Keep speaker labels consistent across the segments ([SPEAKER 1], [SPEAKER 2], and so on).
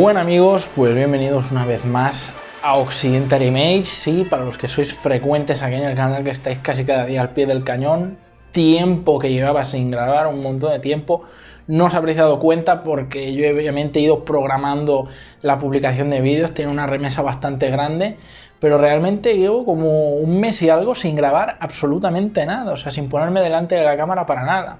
[SPEAKER 1] Bueno amigos, pues bienvenidos una vez más a Occidental Image, sí, para los que sois frecuentes aquí en el canal, que estáis casi cada día al pie del cañón, tiempo que llevaba sin grabar, un montón de tiempo, no os habréis dado cuenta porque yo obviamente he ido programando la publicación de vídeos, tiene una remesa bastante grande, pero realmente llevo como un mes y algo sin grabar absolutamente nada, o sea, sin ponerme delante de la cámara para nada.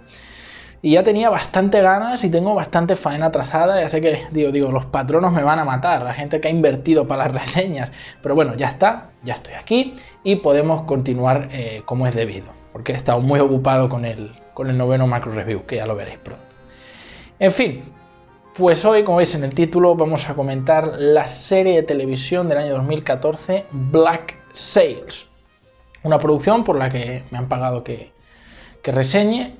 [SPEAKER 1] Y ya tenía bastante ganas y tengo bastante faena atrasada. Ya sé que, digo, digo, los patronos me van a matar, la gente que ha invertido para las reseñas. Pero bueno, ya está, ya estoy aquí y podemos continuar eh, como es debido. Porque he estado muy ocupado con el, con el noveno macro review, que ya lo veréis pronto. En fin, pues hoy, como veis en el título, vamos a comentar la serie de televisión del año 2014, Black Sails. Una producción por la que me han pagado que, que reseñe.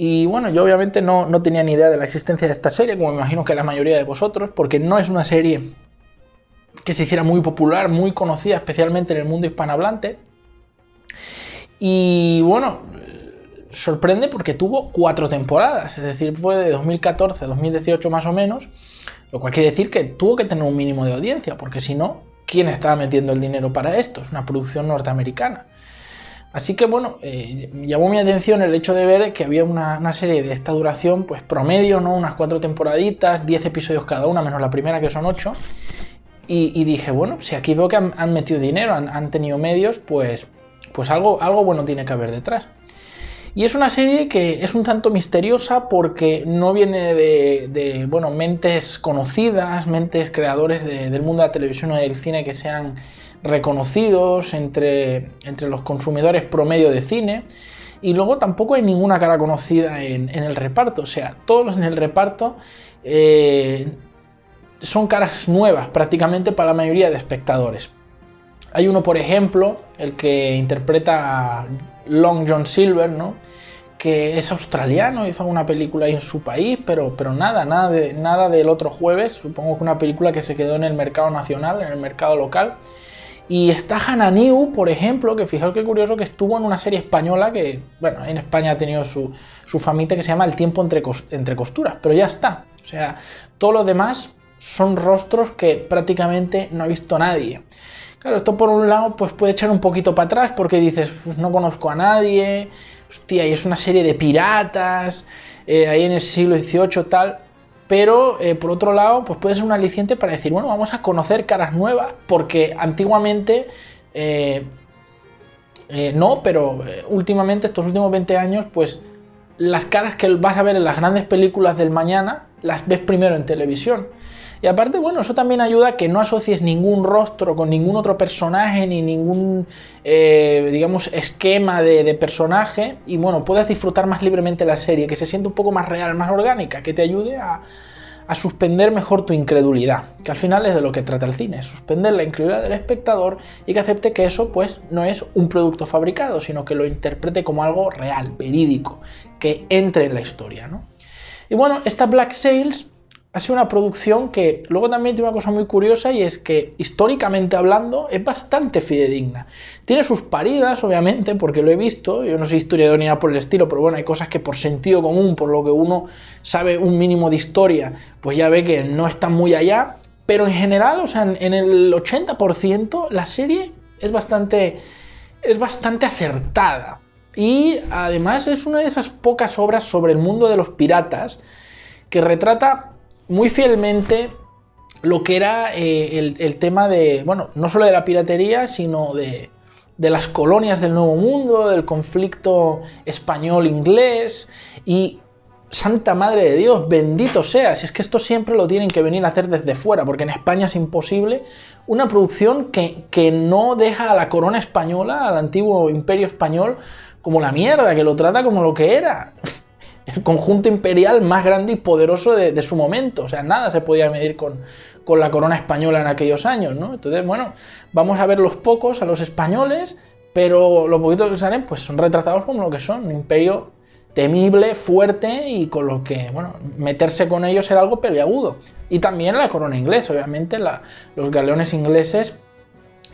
[SPEAKER 1] Y bueno, yo obviamente no, no, tenía ni idea de la existencia de esta serie, como imagino que la mayoría de vosotros, porque no es una serie que se hiciera muy popular, muy conocida, especialmente en el mundo hispanohablante. Y bueno, sorprende porque tuvo cuatro temporadas, es decir, fue de 2014 a 2018 más o menos, lo cual quiere decir que tuvo que tener un mínimo de audiencia, porque si no, ¿quién estaba metiendo el dinero para esto? Es una producción norteamericana. Así que bueno, eh, llamó mi atención el hecho de ver que había una, serie de esta duración, pues promedio, ¿no? Unas cuatro temporaditas, 10 episodios cada una, menos la primera que son 8. Y, dije, bueno, si aquí veo que han, metido dinero, han, tenido medios, pues, pues algo, algo bueno tiene que haber detrás. Y es una serie que es un tanto misteriosa porque no viene de, bueno, mentes conocidas, mentes creadores del mundo de la televisión o del cine que sean reconocidos entre, entre los consumidores promedio de cine. Y luego tampoco hay ninguna cara conocida en, el reparto. O sea, todos en el reparto eh, son caras nuevas prácticamente para la mayoría de espectadores. Hay uno, por ejemplo, el que interpreta a Long John Silver, ¿no? que es australiano, hizo una película en su país, pero, pero nada, nada, nada del otro jueves. Supongo que una película que se quedó en el mercado nacional, en el mercado local. Y está Hannah New, por ejemplo, que fijaos qué curioso que estuvo en una serie española que, bueno, en España ha tenido su, su famita que se llama El tiempo entre, entre costuras, pero ya está. O sea, todos los demás son rostros que prácticamente no ha visto nadie. Claro, esto por un lado pues puede echar un poquito para atrás porque dices, no conozco a nadie, hostia, y es una serie de piratas, eh, ahí en el siglo XVIII tal, pero eh, por otro lado, pues puede ser un aliciente para decir, bueno, vamos a conocer caras nuevas, porque antiguamente eh, eh, no, pero últimamente, estos últimos 20 años, pues las caras que vas a ver en las grandes películas del mañana, las ves primero en televisión. Y aparte, bueno, eso también ayuda a que no asocies ningún rostro con ningún otro personaje ni ningún, eh, digamos, esquema de, personaje y bueno, puedas disfrutar más libremente la serie, que se siente un poco más real, más orgánica, que te ayude a, a suspender mejor tu incredulidad, que al final es de lo que trata el cine, suspender la incredulidad del espectador y que acepte que eso pues no es un producto fabricado, sino que lo interprete como algo real, verídico, que entre en la historia, ¿no? Y bueno, esta Black Sails ha sido una producción que luego también tiene una cosa muy curiosa y es que históricamente hablando es bastante fidedigna. Tiene sus paridas, obviamente, porque lo he visto, yo no soy historiador ni nada por el estilo, pero bueno, hay cosas que por sentido común, por lo que uno sabe un mínimo de historia, pues ya ve que no están muy allá, pero en general, o sea, en el 80% la serie es bastante, es bastante acertada. Y además es una de esas pocas obras sobre el mundo de los piratas que retrata muy fielmente lo que era eh, el, tema de, bueno, no solo de la piratería, sino de, de las colonias del Nuevo Mundo, del conflicto español-inglés y Santa Madre de Dios, bendito sea, si es que esto siempre lo tienen que venir a hacer desde fuera, porque en España es imposible una producción que, que no deja a la corona española, al antiguo imperio español, como la mierda, que lo trata como lo que era el conjunto imperial más grande y poderoso de, su momento. O sea, nada se podía medir con, con, la corona española en aquellos años, ¿no? Entonces, bueno, vamos a ver los pocos, a los españoles, pero lo poquito que salen, pues son retratados como lo que son, un imperio temible, fuerte y con lo que, bueno, meterse con ellos era algo peliagudo. Y también la corona inglesa, obviamente, los galeones ingleses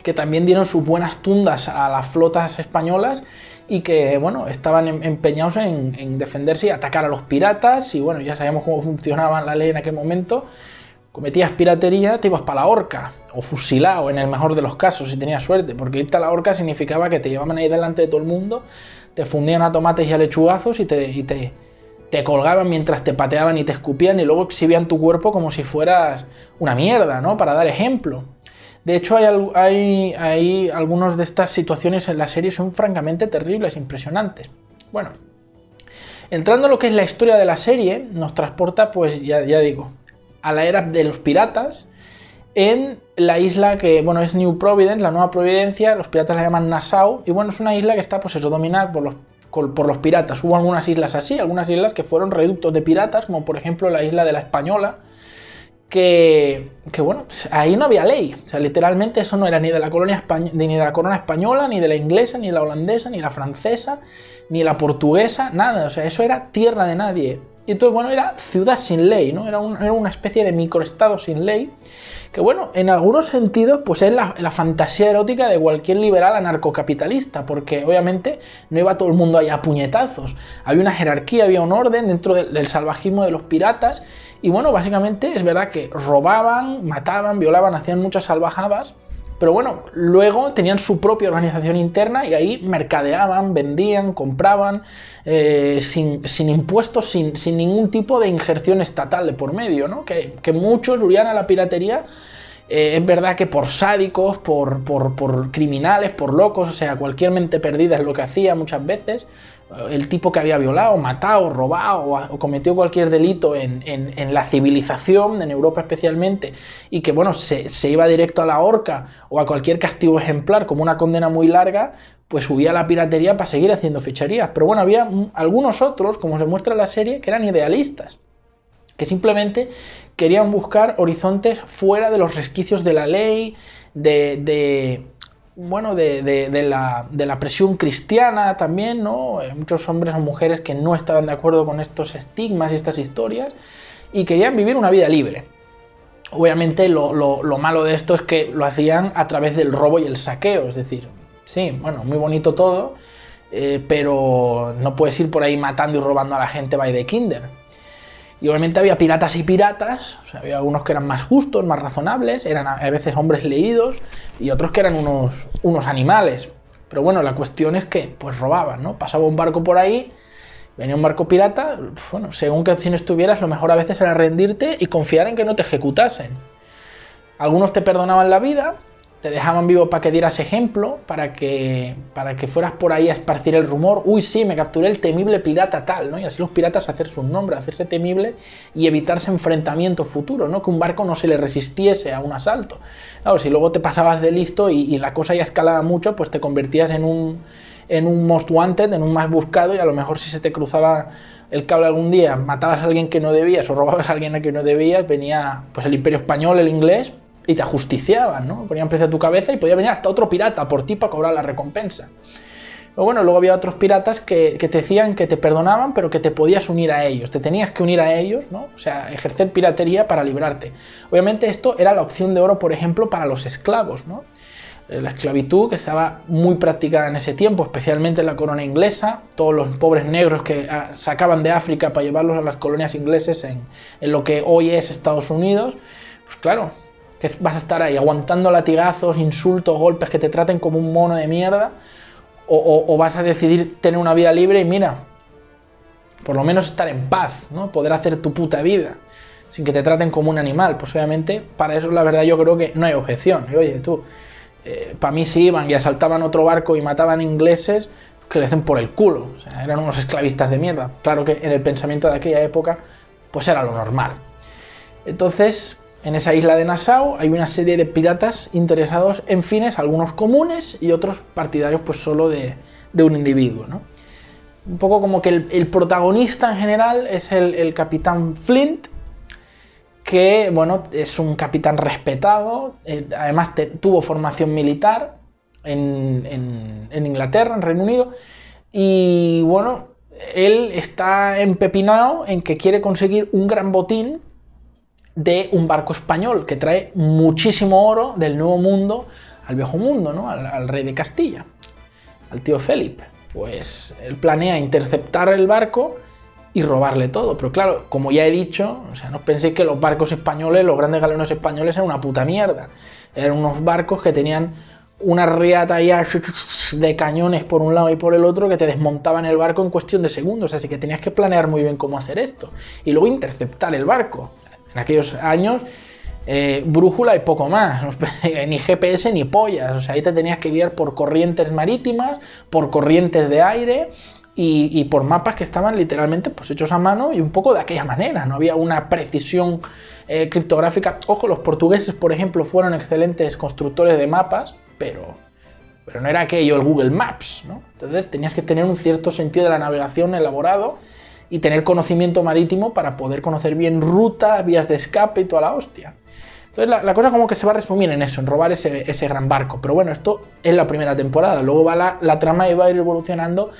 [SPEAKER 1] que también dieron sus buenas tundas a las flotas españolas y que bueno, estaban em, empeñados en, defenderse y atacar a los piratas y bueno, ya sabemos cómo funcionaba la ley en aquel momento, cometías piratería, te ibas para la horca, o fusilado en el mejor de los casos, si tenías suerte, porque irte a la horca significaba que te llevaban ahí delante de todo el mundo, te fundían a tomates y a lechugazos y te, te, te colgaban mientras te pateaban y te escupían y luego exhibían tu cuerpo como si fueras una mierda, ¿no? Para dar ejemplo. De hecho, hay, hay, hay algunas de estas situaciones en la serie son francamente terribles, impresionantes. Bueno, entrando en lo que es la historia de la serie, nos transporta, pues ya, digo, a la era de los piratas en la isla que, bueno, es New Providence, la Nueva Providencia, los piratas la llaman Nassau, y bueno, es una isla que está, pues eso, dominada por los, por los piratas. Hubo algunas islas así, algunas islas que fueron reductos de piratas, como por ejemplo la isla de la Española, que, que, bueno, pues ahí no había ley. O sea, literalmente eso no era ni de la colonia ni de la corona española, ni de la inglesa, ni de la holandesa, ni la francesa, ni la portuguesa, nada. O sea, eso era tierra de nadie. Y entonces, bueno, era ciudad sin ley, ¿no? Era, era una especie de microestado sin ley, que bueno, en algunos sentidos, pues es la, fantasía erótica de cualquier liberal anarcocapitalista, porque obviamente no iba todo el mundo ahí a puñetazos. Había una jerarquía, había un orden dentro del salvajismo de los piratas, y bueno, básicamente es verdad que robaban, mataban, violaban, hacían muchas salvajadas, pero bueno, luego tenían su propia organización interna y ahí mercadeaban, vendían, compraban, eh, sin, impuestos, sin, ningún tipo de injerción estatal de por medio, ¿no? Que, muchos huían a la piratería, eh, es verdad que por sádicos, por, por, por criminales, por locos, o sea, cualquier mente perdida es lo que hacía muchas veces, el tipo que había violado, matado, robado o, cometió cualquier delito en, la civilización, en Europa especialmente, y que bueno, se, iba directo a la horca o a cualquier castigo ejemplar como una condena muy larga, pues subía a la piratería para seguir haciendo fechorías. Pero bueno, había algunos otros, como se muestra en la serie, que eran idealistas, que simplemente querían buscar horizontes fuera de los resquicios de la ley, de bueno, de, la, presión cristiana también, ¿no? Eh, muchos hombres o mujeres que no estaban de acuerdo con estos estigmas y estas historias y querían vivir una vida libre. Obviamente lo, malo de esto es que lo hacían a través del robo y el saqueo, es decir, sí, bueno, muy bonito todo, eh, pero no puedes ir por ahí matando y robando a la gente by the kinder. Y obviamente había piratas y piratas, o sea, había algunos que eran más justos, más razonables, eran a veces hombres leídos y otros que eran unos, unos animales. Pero bueno, la cuestión es que pues robaban, ¿no? Pasaba un barco por ahí, venía un barco pirata, bueno, según qué opción estuvieras, lo mejor a veces era rendirte y confiar en que no te ejecutasen. Algunos te perdonaban la vida, te dejaban vivo para que dieras ejemplo, para que, para que fueras por ahí a esparcir el rumor, uy, sí, me capturé el temible pirata tal, ¿no? Y así los piratas hacer su nombre, hacerse temible y evitarse enfrentamientos futuros, ¿no? Que un barco no se le resistiese a un asalto. Claro, si luego te pasabas de listo y, la cosa ya escalaba mucho, pues te convertías en un, en un most wanted, en un más buscado, y a lo mejor si se te cruzaba el cable algún día, matabas a alguien que no debías o robabas a alguien a que no debías, venía pues el imperio español, el inglés, y te ajusticiaban, ¿no? Ponían precio a tu cabeza y podía venir hasta otro pirata por ti para cobrar la recompensa. Pero bueno, luego había otros piratas que, te decían que te perdonaban, pero que te podías unir a ellos, te tenías que unir a ellos, ¿no? O sea, ejercer piratería para librarte. Obviamente esto era la opción de oro, por ejemplo, para los esclavos, ¿no? Eh, la esclavitud que estaba muy practicada en ese tiempo, especialmente en la corona inglesa, todos los pobres negros que ah, sacaban de África para llevarlos a las colonias ingleses en, en lo que hoy es Estados Unidos, pues claro, vas a estar ahí aguantando latigazos, insultos, golpes, que te traten como un mono de mierda, o, vas a decidir tener una vida libre y mira, por lo menos estar en paz, ¿no? Poder hacer tu puta vida sin que te traten como un animal. Pues obviamente, para eso la verdad yo creo que no hay objeción. Y oye, tú, eh, para mí si iban y asaltaban otro barco y mataban ingleses, que le hacen por el culo. O sea, eran unos esclavistas de mierda. Claro que en el pensamiento de aquella época, pues era lo normal. Entonces, en esa isla de Nassau hay una serie de piratas interesados en fines, algunos comunes y otros partidarios pues solo de, un individuo. Un poco como que el, protagonista en general es el, capitán Flint, que bueno, es un capitán respetado, eh, además tuvo formación militar en, en Inglaterra, en Reino Unido, y bueno, él está empepinado en que quiere conseguir un gran botín de un barco español que trae muchísimo oro del Nuevo Mundo al Viejo Mundo, ¿no? al, rey de Castilla, al tío Felipe. Pues él planea interceptar el barco y robarle todo. Pero claro, como ya he dicho, o sea, no penséis que los barcos españoles, los grandes galeones españoles, eran una puta mierda. Eran unos barcos que tenían una riata ya de cañones por un lado y por el otro que te desmontaban el barco en cuestión de segundos. Así que tenías que planear muy bien cómo hacer esto. Y luego interceptar el barco. En aquellos años, eh, brújula y poco más. ni GPS ni pollas. O sea, ahí te tenías que guiar por corrientes marítimas, por corrientes de aire y, por mapas que estaban literalmente pues, hechos a mano y un poco de aquella manera. No había una precisión eh, criptográfica. Ojo, los portugueses, por ejemplo, fueron excelentes constructores de mapas, pero, pero no era aquello el Google Maps. ¿no? Entonces tenías que tener un cierto sentido de la navegación elaborado y tener conocimiento marítimo para poder conocer bien rutas, vías de escape y toda la hostia. Entonces la, cosa como que se va a resumir en eso, en robar ese, gran barco. Pero bueno, esto es la primera temporada. Luego va la, la trama y va a ir evolucionando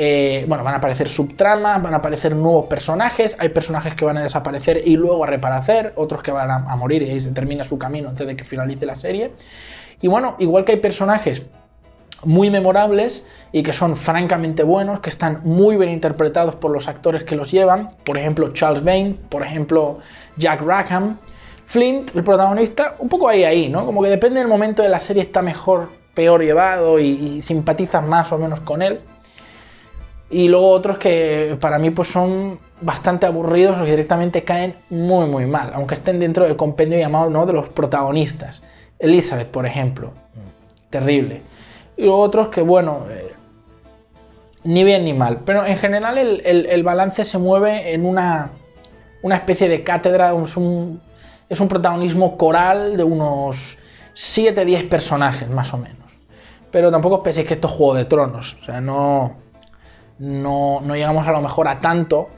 [SPEAKER 1] eh, bueno, van a aparecer subtramas, van a aparecer nuevos personajes, hay personajes que van a desaparecer y luego a reaparecer, otros que van a, morir y se termina su camino antes de que finalice la serie. Y bueno, igual que hay personajes muy memorables y que son francamente buenos, que están muy bien interpretados por los actores que los llevan, por ejemplo Charles Bain, por ejemplo Jack Rackham, Flint, el protagonista, un poco ahí ahí, ¿no? Como que depende del momento de la serie está mejor, peor llevado y, y simpatizas más o menos con él. Y luego otros que para mí pues son bastante aburridos o que directamente caen muy muy mal, aunque estén dentro del compendio llamado ¿no? de los protagonistas. Elizabeth, por ejemplo, terrible. Y otros que, bueno, eh, ni bien ni mal. Pero en general el, balance se mueve en una, una especie de cátedra, es un, es un protagonismo coral de unos 7-10 personajes más o menos. Pero tampoco os penséis que esto es Juego de Tronos, o sea, no no, llegamos a lo mejor a tanto.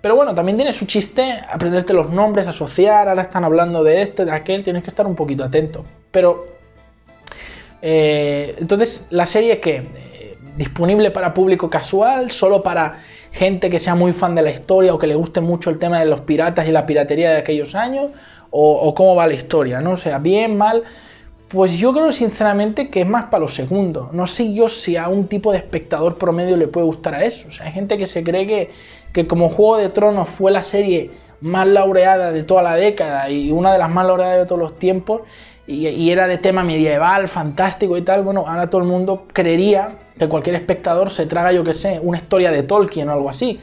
[SPEAKER 1] Pero bueno, también tiene su chiste aprenderte los nombres, asociar, ahora están hablando de este, de aquel, tienes que estar un poquito atento. Pero, eh, entonces, la serie que eh, disponible para público casual, solo para gente que sea muy fan de la historia o que le guste mucho el tema de los piratas y la piratería de aquellos años, o, cómo va la historia, ¿no? O sea, bien, mal, pues yo creo sinceramente que es más para lo segundo. No sé yo si a un tipo de espectador promedio le puede gustar a eso. O sea, hay gente que se cree que, que como Juego de Tronos fue la serie más laureada de toda la década y una de las más laureadas de todos los tiempos y, era de tema medieval, fantástico y tal, bueno, ahora todo el mundo creería que cualquier espectador se traga, yo que sé, una historia de Tolkien o algo así.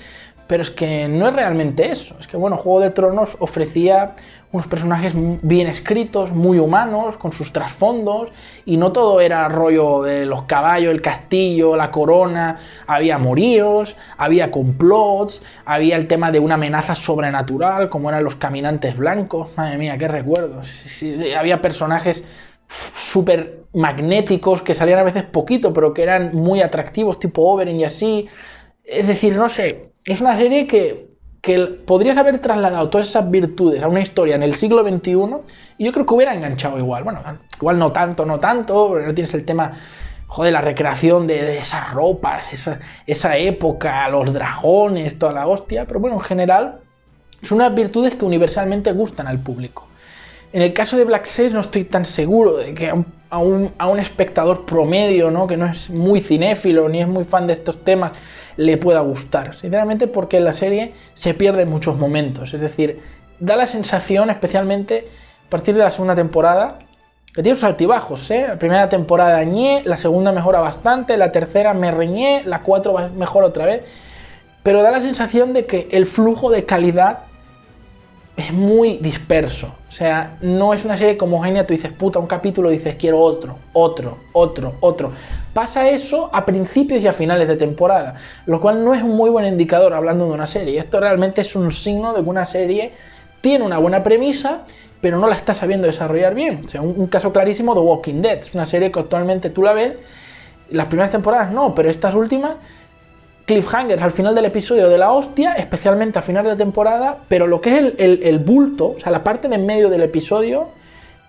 [SPEAKER 1] Pero es que no es realmente eso. Es que, bueno, Juego de Tronos ofrecía unos personajes bien escritos, muy humanos, con sus trasfondos, y no todo era rollo de los caballos, el castillo, la corona, había moríos, había complots, había el tema de una amenaza sobrenatural, como eran los caminantes blancos, madre mía, qué recuerdos, había personajes súper magnéticos que salían a veces poquito, pero que eran muy atractivos, tipo Oberyn y así, es decir, no sé, es una serie que que podrías haber trasladado todas esas virtudes a una historia en el siglo XXI y yo creo que hubiera enganchado igual. Bueno, igual no tanto, no tanto, no tienes el tema, joder, la recreación de, esas ropas, esa, esa, época, los dragones, toda la hostia, pero bueno, en general son unas virtudes que universalmente gustan al público. En el caso de Black Sails no estoy tan seguro de que a un, a un espectador promedio, ¿no? que no es muy cinéfilo ni es muy fan de estos temas, le pueda gustar. Sinceramente porque en la serie se pierden muchos momentos. Es decir, da la sensación, especialmente a partir de la segunda temporada, que tiene sus altibajos. ¿eh? La primera temporada ñe, la segunda mejora bastante, la tercera me reñé, la cuatro mejor otra vez. Pero da la sensación de que el flujo de calidad es muy disperso. O sea, no es una serie homogénea, tú dices, puta, un capítulo, dices, quiero otro, otro, otro, otro. Pasa eso a principios y a finales de temporada, lo cual no es un muy buen indicador hablando de una serie. Esto realmente es un signo de que una serie tiene una buena premisa, pero no la está sabiendo desarrollar bien. O sea, un, un caso clarísimo de Walking Dead. Es una serie que actualmente tú la ves, las primeras temporadas no, pero estas últimas cliffhangers al final del episodio de la hostia, especialmente a final de temporada, pero lo que es el, bulto, o sea, la parte de en medio del episodio,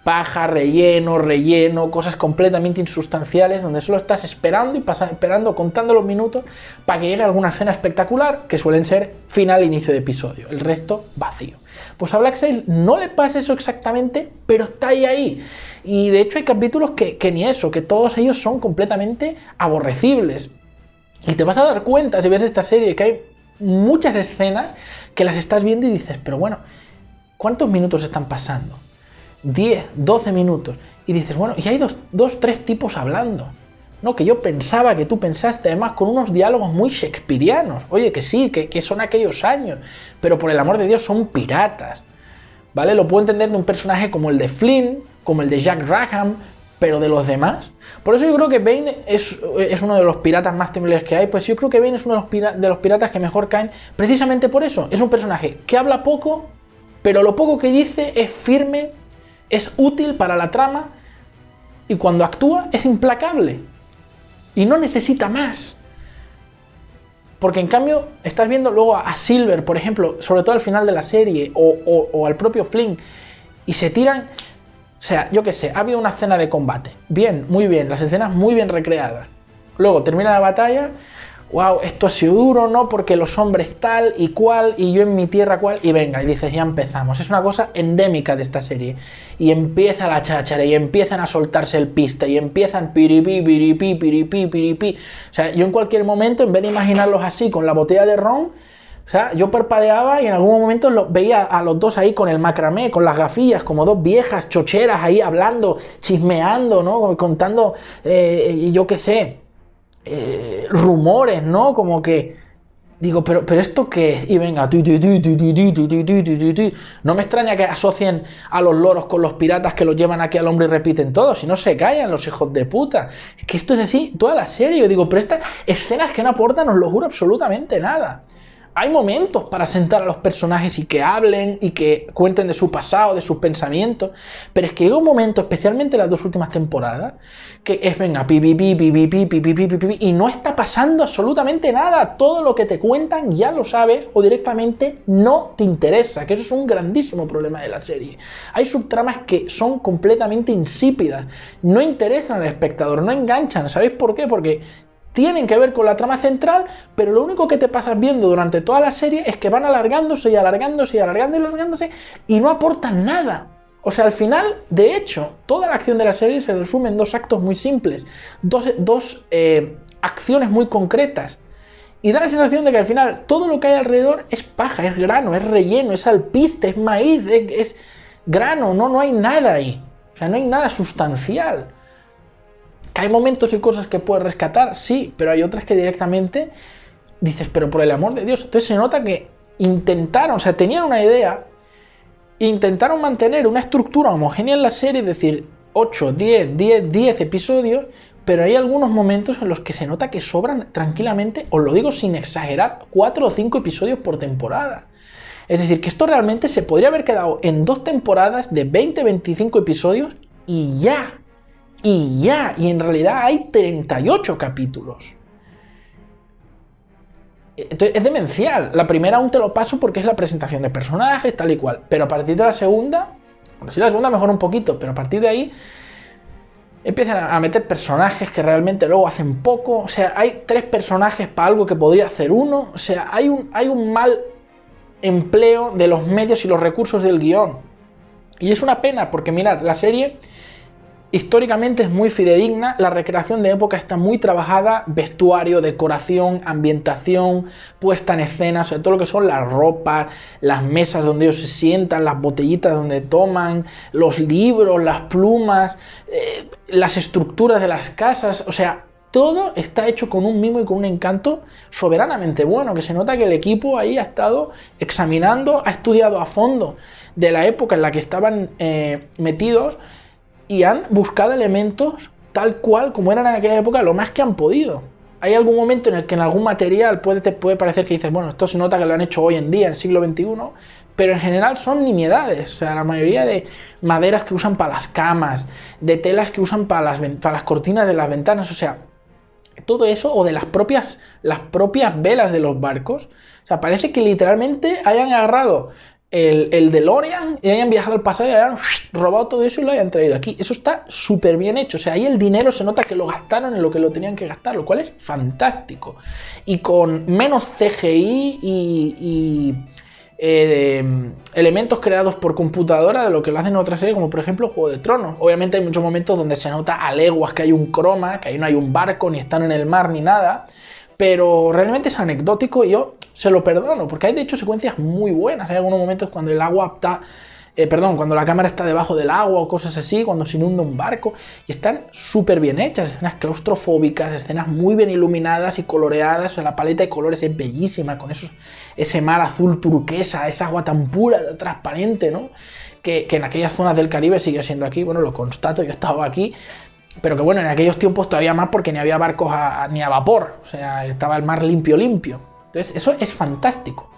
[SPEAKER 1] paja, relleno, relleno, cosas completamente insustanciales, donde solo estás esperando y pasando, esperando, contando los minutos para que llegue alguna escena espectacular, que suelen ser final inicio de episodio, el resto vacío. Pues a Black Sail no le pasa eso exactamente, pero está ahí ahí. Y de hecho hay capítulos que, que ni eso, que todos ellos son completamente aborrecibles. Y te vas a dar cuenta si ves esta serie que hay muchas escenas que las estás viendo y dices, pero bueno, ¿cuántos minutos están pasando? 10, 12 minutos. Y dices, bueno, y hay dos, dos, tres tipos hablando. No, que yo pensaba que tú pensaste, además con unos diálogos muy shakespearianos. Oye, que sí, que, que son aquellos años, pero por el amor de Dios son piratas. ¿Vale? Lo puedo entender de un personaje como el de Flynn, como el de Jack Rackham, pero de los demás. Por eso yo creo que Bane es, es uno de los piratas más temibles que hay. Pues yo creo que Bane es uno de los, piratas que mejor caen precisamente por eso. Es un personaje que habla poco, pero lo poco que dice es firme, es útil para la trama y cuando actúa es implacable. Y no necesita más. Porque en cambio estás viendo luego a Silver, por ejemplo, sobre todo al final de la serie, o, al propio Flynn, y se tiran... O sea, yo qué sé, ha habido una escena de combate. Bien, muy bien, las escenas muy bien recreadas. Luego termina la batalla wow, esto ha sido duro, ¿no? Porque los hombres tal y cual, y yo en mi tierra cual, y venga, y dices, ya empezamos. Es una cosa endémica de esta serie. Y empieza la cháchara, y empiezan a soltarse el piste, y empiezan piripi, piripi, piripi, piripi. O sea, yo en cualquier momento, en vez de imaginarlos así, con la botella de ron, o sea, yo parpadeaba y en algún momento lo, veía a los dos ahí con el macramé, con las gafillas, como dos viejas chocheras ahí hablando, chismeando, ¿no? Contando, eh, yo qué sé, eh, rumores, ¿no? Como que digo, pero, pero esto qué es? Y venga, no me extraña que asocien a los loros con los piratas que los llevan aquí al hombre y repiten todo, si no se callan los hijos de puta. Es que esto es así toda la serie. Yo digo, pero estas escenas que no aportan, os lo juro, absolutamente nada hay momentos para sentar a los personajes y que hablen y que cuenten de su pasado, de sus pensamientos, pero es que llega un momento, especialmente en las dos últimas temporadas, que es venga, pi, pi, pi, pi, pi, pi, pi, pi, pi, pi, y no está pasando absolutamente nada. Todo lo que te cuentan ya lo sabes o directamente no te interesa, que eso es un grandísimo problema de la serie. Hay subtramas que son completamente insípidas, no interesan al espectador, no enganchan. ¿Sabéis por qué? Porque tienen que ver con la trama central, pero lo único que te pasas viendo durante toda la serie es que van alargándose y alargándose y alargándose y alargándose y no aportan nada. O sea, al final, de hecho, toda la acción de la serie se resume en dos actos muy simples, dos, eh, acciones muy concretas. Y da la sensación de que al final todo lo que hay alrededor es paja, es grano, es relleno, es alpiste, es maíz, es, es grano, no, no hay nada ahí. O sea, no hay nada sustancial. ¿Que hay momentos y cosas que puedes rescatar? Sí, pero hay otras que directamente dices, pero por el amor de Dios. Entonces se nota que intentaron, o sea, tenían una idea, intentaron mantener una estructura homogénea en la serie, es decir, 8, 10, 10, 10 episodios, pero hay algunos momentos en los que se nota que sobran tranquilamente, os lo digo sin exagerar, 4 o 5 episodios por temporada. Es decir, que esto realmente se podría haber quedado en dos temporadas de 20-25 episodios y ya y ya, y en realidad hay 38 capítulos. es demencial. La primera aún te lo paso porque es la presentación de personajes, tal y cual. Pero a partir de la segunda, bueno, si la segunda mejor un poquito, pero a partir de ahí empiezan a meter personajes que realmente luego hacen poco. O sea, hay tres personajes para algo que podría hacer uno. O sea, hay un, hay un mal empleo de los medios y los recursos del guion. Y es una pena porque mirad, la serie Históricamente es muy fidedigna, la recreación de época está muy trabajada, vestuario, decoración, ambientación, puesta en escena, o todo lo que son las ropas, las mesas donde ellos se sientan, las botellitas donde toman, los libros, las plumas, eh, las estructuras de las casas, o sea, todo está hecho con un mimo y con un encanto soberanamente bueno, que se nota que el equipo ahí ha estado examinando, ha estudiado a fondo de la época en la que estaban eh, metidos y han buscado elementos tal cual como eran en aquella época lo más que han podido. Hay algún momento en el que en algún material puede, te puede parecer que dices, bueno, esto se nota que lo han hecho hoy en día, en el siglo XXI, pero en general son nimiedades. O sea, la mayoría de maderas que usan para las camas, de telas que usan para las, para las cortinas de las ventanas, o sea, todo eso, o de las propias, las propias velas de los barcos. O sea, parece que literalmente hayan agarrado el, el DeLorean y hayan viajado al pasado y hayan robado todo eso y lo hayan traído aquí. Eso está súper bien hecho. O sea, ahí el dinero se nota que lo gastaron en lo que lo tenían que gastar, lo cual es fantástico. Y con menos CGI y, eh, elementos creados por computadora de lo que lo hacen en otras series, como por ejemplo Juego de Tronos. Obviamente hay muchos momentos donde se nota a leguas que hay un croma, que ahí no hay un barco, ni están en el mar, ni nada. Pero realmente es anecdótico y yo se lo perdono, porque hay de hecho secuencias muy buenas. Hay algunos momentos cuando el agua está eh, perdón, cuando la cámara está debajo del agua o cosas así, cuando se inunda un barco, y están súper bien hechas, escenas claustrofóbicas, escenas muy bien iluminadas y coloreadas, la paleta de colores es bellísima, con esos, ese mar azul turquesa, esa agua tan pura, transparente, ¿no? Que, en aquellas zonas del Caribe sigue siendo aquí, bueno, lo constato, yo he estado aquí, pero que bueno, en aquellos tiempos todavía más porque ni había barcos ni a vapor, o sea, estaba el mar limpio, limpio. Entonces, eso es fantástico.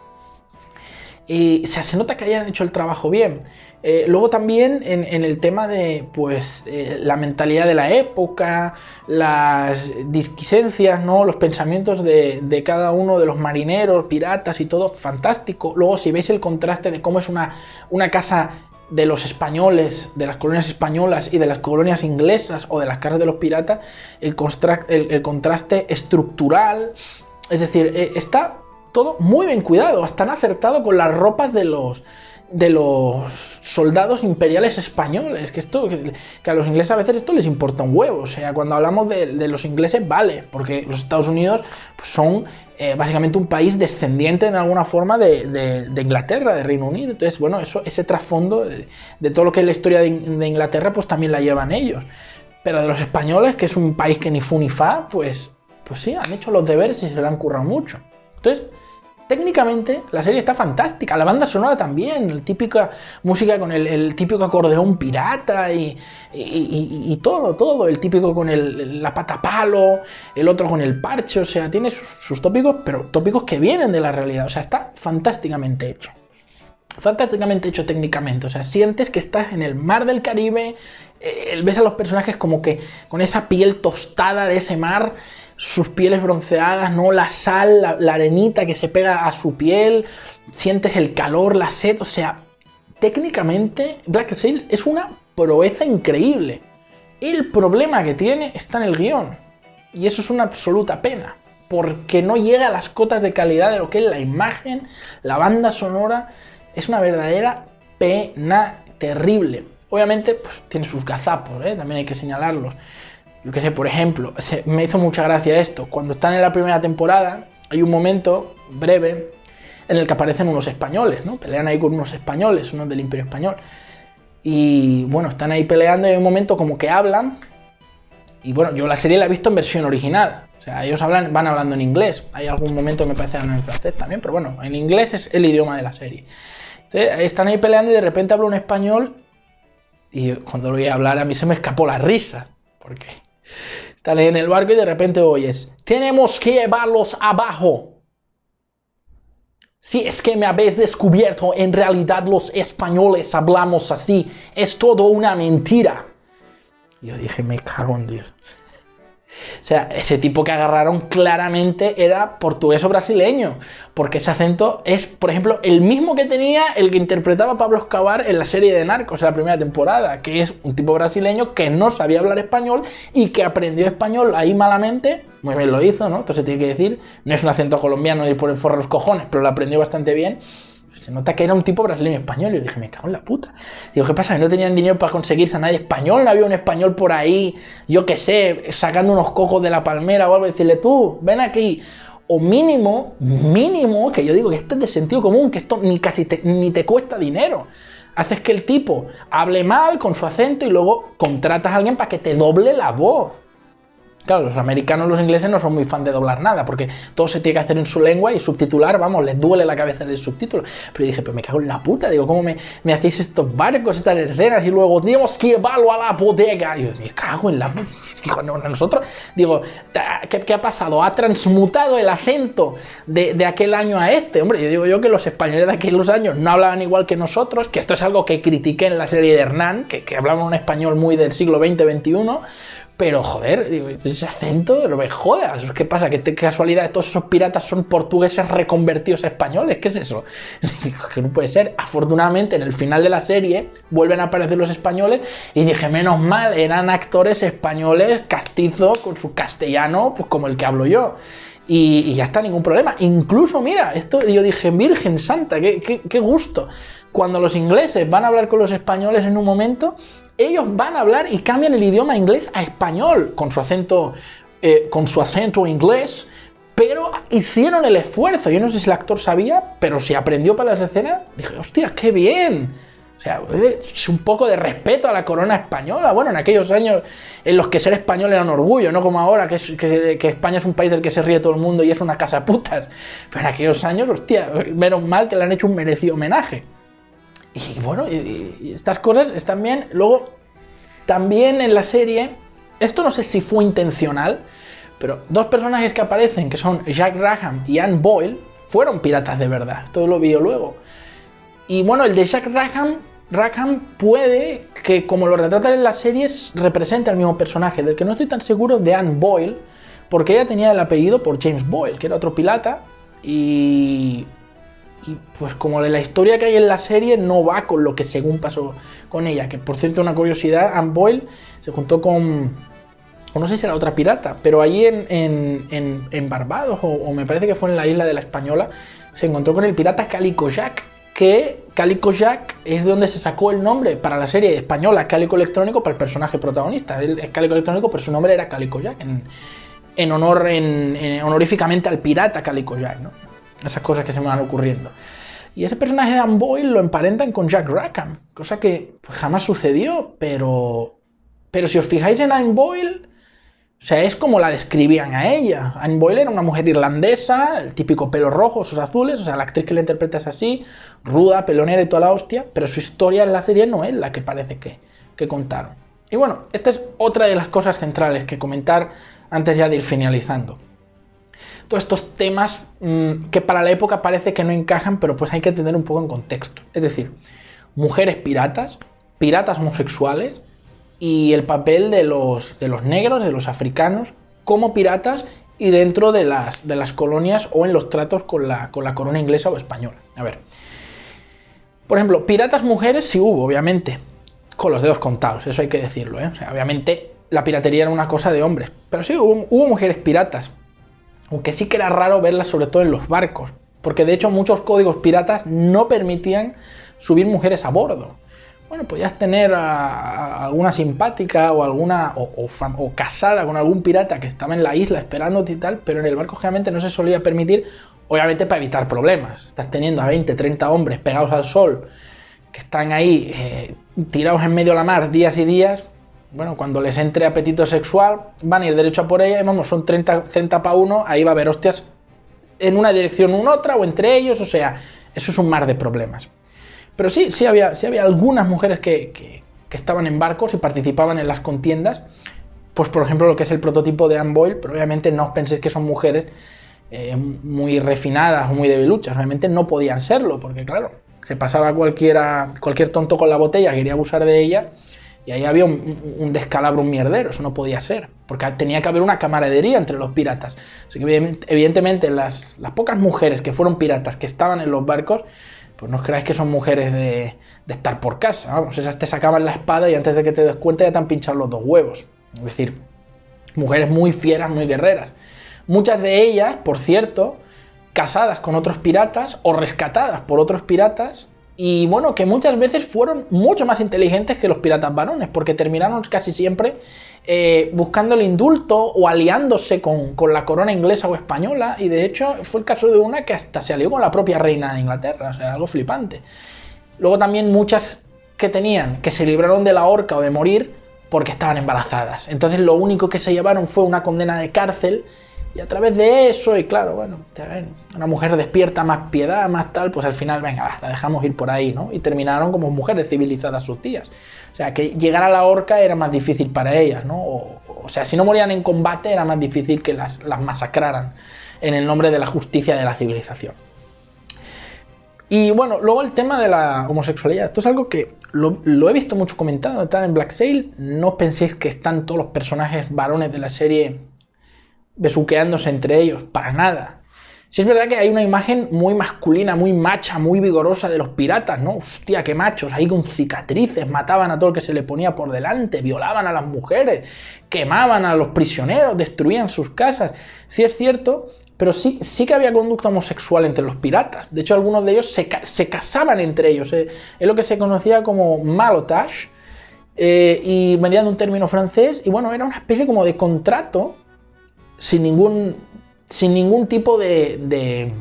[SPEAKER 1] Y se nota que hayan hecho el trabajo bien. Eh, luego también en, el tema de pues, eh, la mentalidad de la época, las disquisencias, ¿no? los pensamientos de, cada uno de los marineros, piratas y todo, fantástico. Luego si veis el contraste de cómo es una, una casa de los españoles, de las colonias españolas y de las colonias inglesas o de las casas de los piratas, el, contraste estructural, es decir, eh, está todo muy bien cuidado, están acertado con las ropas de los de los soldados imperiales españoles, que esto que, a los ingleses a veces esto les importa un huevo, o sea, cuando hablamos de, los ingleses vale, porque los Estados Unidos pues, son eh, básicamente un país descendiente en alguna forma de, Inglaterra, de Reino Unido, entonces bueno, eso, ese trasfondo de, todo lo que es la historia de, Inglaterra pues también la llevan ellos, pero de los españoles, que es un país que ni fu ni fa, pues, pues sí, han hecho los deberes y se lo han currado mucho, entonces Técnicamente la serie está fantástica, la banda sonora también, la típica música con el, típico acordeón pirata y, todo, todo, el típico con la pata palo, el otro con el parche, o sea, tiene sus, tópicos, pero tópicos que vienen de la realidad, o sea, está fantásticamente hecho. Fantásticamente hecho técnicamente, o sea, sientes que estás en el mar del Caribe, eh, ves a los personajes como que con esa piel tostada de ese mar sus pieles bronceadas, ¿no? La sal, la, arenita que se pega a su piel, sientes el calor, la sed, o sea, técnicamente Black Sail es una proeza increíble. El problema que tiene está en el guion. Y eso es una absoluta pena. Porque no llega a las cotas de calidad de lo que es la imagen, la banda sonora. Es una verdadera pena terrible. Obviamente, pues tiene sus gazapos, ¿eh? también hay que señalarlos. Yo qué sé, por ejemplo, me hizo mucha gracia esto. Cuando están en la primera temporada, hay un momento breve en el que aparecen unos españoles, ¿no? Pelean ahí con unos españoles, unos del Imperio Español. Y bueno, están ahí peleando y hay un momento como que hablan. Y bueno, yo la serie la he visto en versión original. O sea, ellos hablan, van hablando en inglés. Hay algún momento que me parece hablan en francés también, pero bueno, en inglés es el idioma de la serie. Entonces, están ahí peleando y de repente habla un español. Y cuando lo a hablar, a mí se me escapó la risa. Porque están en el barco y de repente oyes, tenemos que llevarlos abajo. Si es que me habéis descubierto, en realidad los españoles hablamos así, es todo una mentira. Yo dije, me cago en Dios. O sea, ese tipo que agarraron claramente era portugués o brasileño, porque ese acento es, por ejemplo, el mismo que tenía el que interpretaba Pablo Escobar en la serie de Narcos en la primera temporada, que es un tipo brasileño que no sabía hablar español y que aprendió español ahí malamente, muy bien lo hizo, ¿no? Entonces tiene que decir, no es un acento colombiano ni por el forro los cojones, pero lo aprendió bastante bien se nota que era un tipo brasileño español. Y yo dije, me cago en la puta. Digo, ¿qué pasa? no tenían dinero para conseguirse a nadie español. No había un español por ahí, yo qué sé, sacando unos cocos de la palmera o algo. Decirle, tú, ven aquí. O mínimo, mínimo, que yo digo que esto es de sentido común, que esto ni casi ni te cuesta dinero. Haces que el tipo hable mal con su acento y luego contratas a alguien para que te doble la voz. Claro, los americanos, los ingleses no son muy fan de doblar nada, porque todo se tiene que hacer en su lengua y subtitular, vamos, les duele la cabeza el subtítulo. Pero dije, pero me cago en la puta, digo, ¿cómo me, me hacéis estos barcos, estas escenas? Y luego, tenemos que llevarlo a la bodega. Y yo, me cago en la puta. Digo, no, nosotros, digo, ¿qué, ha pasado? ¿Ha transmutado el acento de, aquel año a este? Hombre, yo digo yo que los españoles de aquellos años no hablaban igual que nosotros, que esto es algo que critiqué en la serie de Hernán, que, que hablaban un español muy del siglo XX-XXI pero joder, ese acento, no me jodas. ¿Qué pasa? ¿Qué casualidad? ¿Todos esos piratas son portugueses reconvertidos a españoles? ¿Qué es eso? que no puede ser. Afortunadamente, en el final de la serie vuelven a aparecer los españoles y dije, menos mal, eran actores españoles castizos con su castellano, pues como el que hablo yo. Y, ya está, ningún problema. Incluso, mira, esto yo dije, Virgen Santa, qué gusto. Cuando los ingleses van a hablar con los españoles en un momento, ellos van a hablar y cambian el idioma inglés a español con su acento, eh, con su acento inglés, pero hicieron el esfuerzo. Yo no sé si el actor sabía, pero si aprendió para las escenas, dije, hostia, qué bien. O sea, es un poco de respeto a la corona española. Bueno, en aquellos años en los que ser español era un orgullo, no como ahora, que, que, España es un país del que se ríe todo el mundo y es una casa putas. Pero en aquellos años, hostia, menos mal que le han hecho un merecido homenaje. Y bueno, estas cosas están bien. Luego, también en la serie, esto no sé si fue intencional, pero dos personajes que aparecen, que son Jack Rackham y Anne Boyle, fueron piratas de verdad. Esto lo vi yo luego. Y bueno, el de Jack Rackham, Rackham puede que, como lo retratan en las series, represente al mismo personaje. Del que no estoy tan seguro de Anne Boyle, porque ella tenía el apellido por James Boyle, que era otro pirata. Y, y pues como la historia que hay en la serie no va con lo que según pasó con ella. Que por cierto, una curiosidad, Anne Boyle se juntó con no sé si era otra pirata, pero allí en, Barbados, o, me parece que fue en la isla de la Española, se encontró con el pirata Calico Jack, que Calico Jack es de donde se sacó el nombre para la serie española Calico Electrónico para el personaje protagonista. Él Calico Electrónico, pero su nombre era Calico Jack, en, honor, en, honoríficamente al pirata Calico Jack, ¿no? Esas cosas que se me van ocurriendo. Y ese personaje de Anne Boyle lo emparentan con Jack Rackham, cosa que jamás sucedió, pero, pero si os fijáis en Anne Boyle, o sea, es como la describían a ella. Anne Boyle era una mujer irlandesa, el típico pelo rojo, sus azules, o sea, la actriz que la interpreta es así, ruda, pelonera y toda la hostia, pero su historia en la serie no es la que parece que, que contaron. Y bueno, esta es otra de las cosas centrales que comentar antes ya de ir finalizando. Todos estos temas mm, que para la época parece que no encajan, pero pues hay que tener un poco en contexto. Es decir, mujeres piratas, piratas homosexuales, y el papel de los, de los negros, de los africanos, como piratas y dentro de las, de las colonias o en los tratos con la, con la corona inglesa o española. A ver. Por ejemplo, piratas mujeres sí hubo, obviamente, con los dedos contados, eso hay que decirlo. ¿eh? obviamente la piratería era una cosa de hombres, pero sí hubo mujeres piratas, aunque sí que era raro verlas sobre todo en los barcos, porque de hecho muchos códigos piratas no permitían subir mujeres a bordo bueno, podías tener a, alguna simpática o alguna o, casada con algún pirata que estaba en la isla esperándote y tal, pero en el barco generalmente no se solía permitir, obviamente para evitar problemas. Estás teniendo a 20, 30 hombres pegados al sol que están ahí eh, tirados en medio de la mar días y días. Bueno, cuando les entre apetito sexual, van a ir derecho a por ella y vamos, son 30, 30 para uno, ahí va a haber hostias en una dirección u otra o entre ellos, o sea, eso es un mar de problemas. Pero sí, sí había, sí había algunas mujeres que, estaban en barcos y participaban en las contiendas. Pues por ejemplo lo que es el prototipo de Anne Boyle, pero obviamente no os penséis que son mujeres eh, muy refinadas o muy debiluchas, realmente no podían serlo, porque claro, se pasaba cualquiera, cualquier tonto con la botella, quería abusar de ella, y ahí había un, descalabro, un mierdero, eso no podía ser, porque tenía que haber una camaradería entre los piratas. Así que evidentemente las, las pocas mujeres que fueron piratas que estaban en los barcos, pues no os creáis que son mujeres de, estar por casa, vamos, esas te sacaban la espada y antes de que te des cuenta ya te han pinchado los dos huevos. Es decir, mujeres muy fieras, muy guerreras. Muchas de ellas, por cierto, casadas con otros piratas o rescatadas por otros piratas y bueno, que muchas veces fueron mucho más inteligentes que los piratas varones, porque terminaron casi siempre eh, buscando el indulto o aliándose con, la corona inglesa o española, y de hecho fue el caso de una que hasta se alió con la propia reina de Inglaterra, o sea, algo flipante. Luego también muchas que tenían, que se libraron de la horca o de morir porque estaban embarazadas. Entonces lo único que se llevaron fue una condena de cárcel y a través de eso, y claro, bueno, una mujer despierta más piedad, más tal, pues al final, venga, la dejamos ir por ahí, ¿no? Y terminaron como mujeres civilizadas sus tías. O sea, que llegar a la horca era más difícil para ellas, ¿no? O, sea, si no morían en combate era más difícil que las, las masacraran en el nombre de la justicia de la civilización. Y bueno, luego el tema de la homosexualidad. Esto es algo que lo, he visto mucho comentado está en Black Sail. No penséis que están todos los personajes varones de la serie besuqueándose entre ellos, para nada. Si es verdad que hay una imagen muy masculina, muy macha, muy vigorosa de los piratas, ¿no? Hostia, qué machos, ahí con cicatrices, mataban a todo el que se le ponía por delante, violaban a las mujeres, quemaban a los prisioneros, destruían sus casas. Sí es cierto, pero sí, sí que había conducta homosexual entre los piratas. De hecho, algunos de ellos se, casaban entre ellos. Eh, es lo que se conocía como malotage, eh, y venían de un término francés, y bueno, era una especie como de contrato sin ningún, sin ningún tipo de, de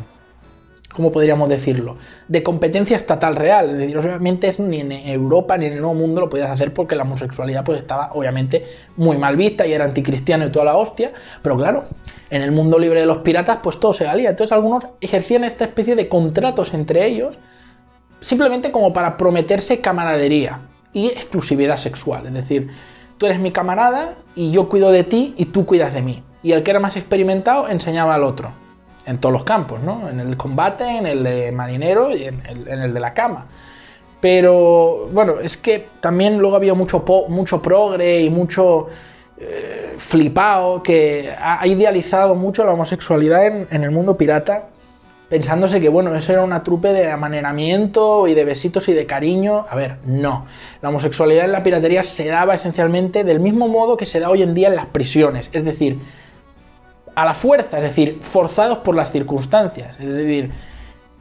[SPEAKER 1] ¿cómo podríamos decirlo? De competencia estatal real. Es decir, obviamente ni en Europa ni en el Nuevo Mundo lo podías hacer porque la homosexualidad pues estaba obviamente muy mal vista y era anticristiano y toda la hostia. Pero claro, en el mundo libre de los piratas pues todo se valía. Entonces algunos ejercían esta especie de contratos entre ellos simplemente como para prometerse camaradería y exclusividad sexual. Es decir, tú eres mi camarada y yo cuido de ti y tú cuidas de mí. Y el que era más experimentado enseñaba al otro en todos los campos, ¿no? En el combate, en el de marinero y en el, de la cama. Pero bueno, es que también luego había mucho, mucho progre y mucho eh, flipado que ha, idealizado mucho la homosexualidad en, el mundo pirata, pensándose que bueno, eso era una trupe de amanenamiento y de besitos y de cariño. A ver, no. La homosexualidad en la piratería se daba esencialmente del mismo modo que se da hoy en día en las prisiones. Es decir, a la fuerza, es decir, forzados por las circunstancias. Es decir,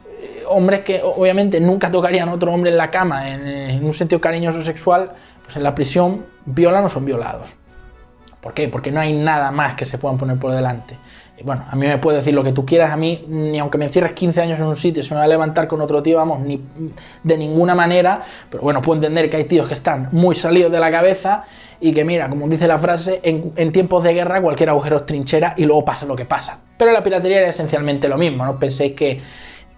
[SPEAKER 1] eh, hombres que obviamente nunca tocarían a otro hombre en la cama en, un sentido cariñoso sexual, pues en la prisión violan o son violados. ¿Por qué? Porque no hay nada más que se puedan poner por delante. Bueno, a mí me puedes decir lo que tú quieras, a mí, ni aunque me encierres 15 años en un sitio, se me va a levantar con otro tío, vamos, ni de ninguna manera, pero bueno, puedo entender que hay tíos que están muy salidos de la cabeza y que mira, como dice la frase, en, tiempos de guerra cualquier agujero es trinchera y luego pasa lo que pasa. Pero la piratería era esencialmente lo mismo, no penséis que,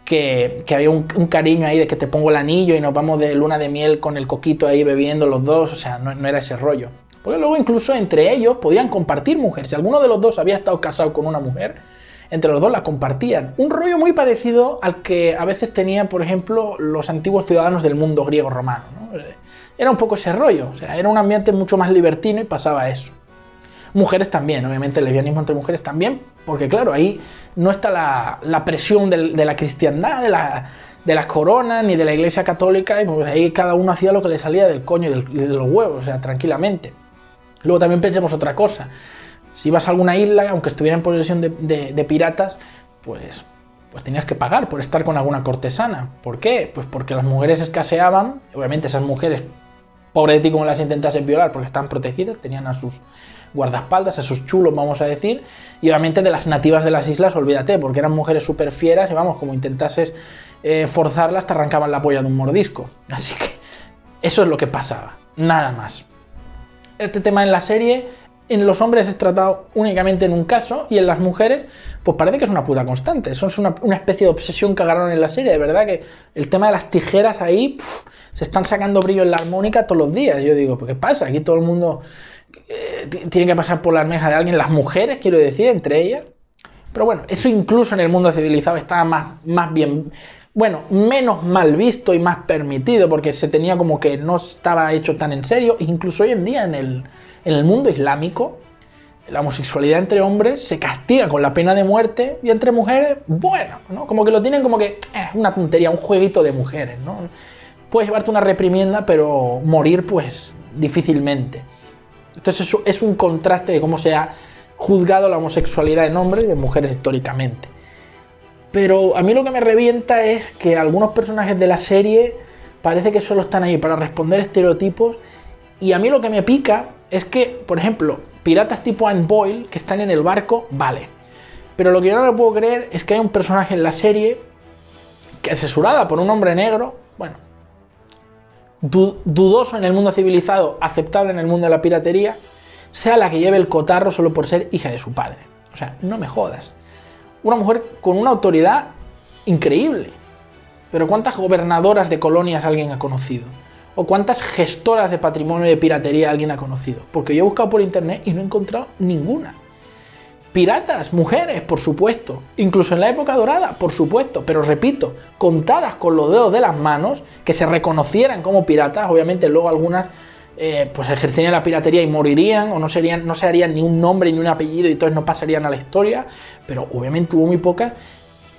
[SPEAKER 1] que, había un, cariño ahí de que te pongo el anillo y nos vamos de luna de miel con el coquito ahí bebiendo los dos, o sea, no era ese rollo. Porque luego incluso entre ellos podían compartir mujeres. Si alguno de los dos había estado casado con una mujer, entre los dos la compartían. Un rollo muy parecido al que a veces tenían, por ejemplo, los antiguos ciudadanos del mundo griego-romano. ¿no? Era un poco ese rollo, o sea, era un ambiente mucho más libertino y pasaba eso. Mujeres también, obviamente el lesbianismo entre mujeres también, porque claro, ahí no está la, presión de, la cristiandad, de, la, de las coronas, ni de la iglesia católica, y pues ahí cada uno hacía lo que le salía del coño y de los huevos, o sea, tranquilamente. Luego también pensemos otra cosa. Si ibas a alguna isla, aunque estuviera en posesión de, piratas, pues, pues tenías que pagar por estar con alguna cortesana. ¿Por qué? Pues porque las mujeres escaseaban, obviamente esas mujeres Pobre de ti como las intentasen violar porque están protegidas, tenían a sus guardaespaldas, a sus chulos, vamos a decir, y obviamente de las nativas de las islas, olvídate, porque eran mujeres súper fieras y vamos, como intentases eh, forzarlas, te arrancaban la polla de un mordisco. Así que eso es lo que pasaba, nada más. Este tema en la serie, en los hombres es tratado únicamente en un caso y en las mujeres, pues parece que es una puta constante. Eso es una, especie de obsesión que agarraron en la serie, de verdad que el tema de las tijeras ahí se están sacando brillo en la armónica todos los días. Yo digo, ¿qué pasa? Aquí todo el mundo eh, tiene que pasar por la almeja de alguien, las mujeres, quiero decir, entre ellas. Pero bueno, eso incluso en el mundo civilizado estaba más, más bien, bueno, menos mal visto y más permitido, porque se tenía como que no estaba hecho tan en serio. Incluso hoy en día en el, en el mundo islámico, la homosexualidad entre hombres se castiga con la pena de muerte y entre mujeres, bueno, ¿no? Como que lo tienen como que es eh, una tontería, un jueguito de mujeres, ¿no? puedes llevarte una reprimienda, pero morir, pues, difícilmente. Entonces, eso es un contraste de cómo se ha juzgado la homosexualidad en hombres y en mujeres históricamente. Pero a mí lo que me revienta es que algunos personajes de la serie parece que solo están ahí para responder estereotipos. Y a mí lo que me pica es que, por ejemplo, piratas tipo Anne Boyle que están en el barco, vale. Pero lo que yo no me puedo creer es que hay un personaje en la serie que asesorada por un hombre negro, bueno, dudoso en el mundo civilizado, aceptable en el mundo de la piratería, sea la que lleve el cotarro solo por ser hija de su padre. O sea, no me jodas. Una mujer con una autoridad increíble. Pero ¿cuántas gobernadoras de colonias alguien ha conocido? ¿O cuántas gestoras de patrimonio de piratería alguien ha conocido? Porque yo he buscado por internet y no he encontrado ninguna. Piratas, mujeres, por supuesto. Incluso en la época dorada, por supuesto. Pero repito, contadas con los dedos de las manos, que se reconocieran como piratas, obviamente luego algunas eh, pues ejercerían la piratería y morirían, o no, serían, no se harían ni un nombre ni un apellido y entonces no pasarían a la historia, pero obviamente hubo muy pocas.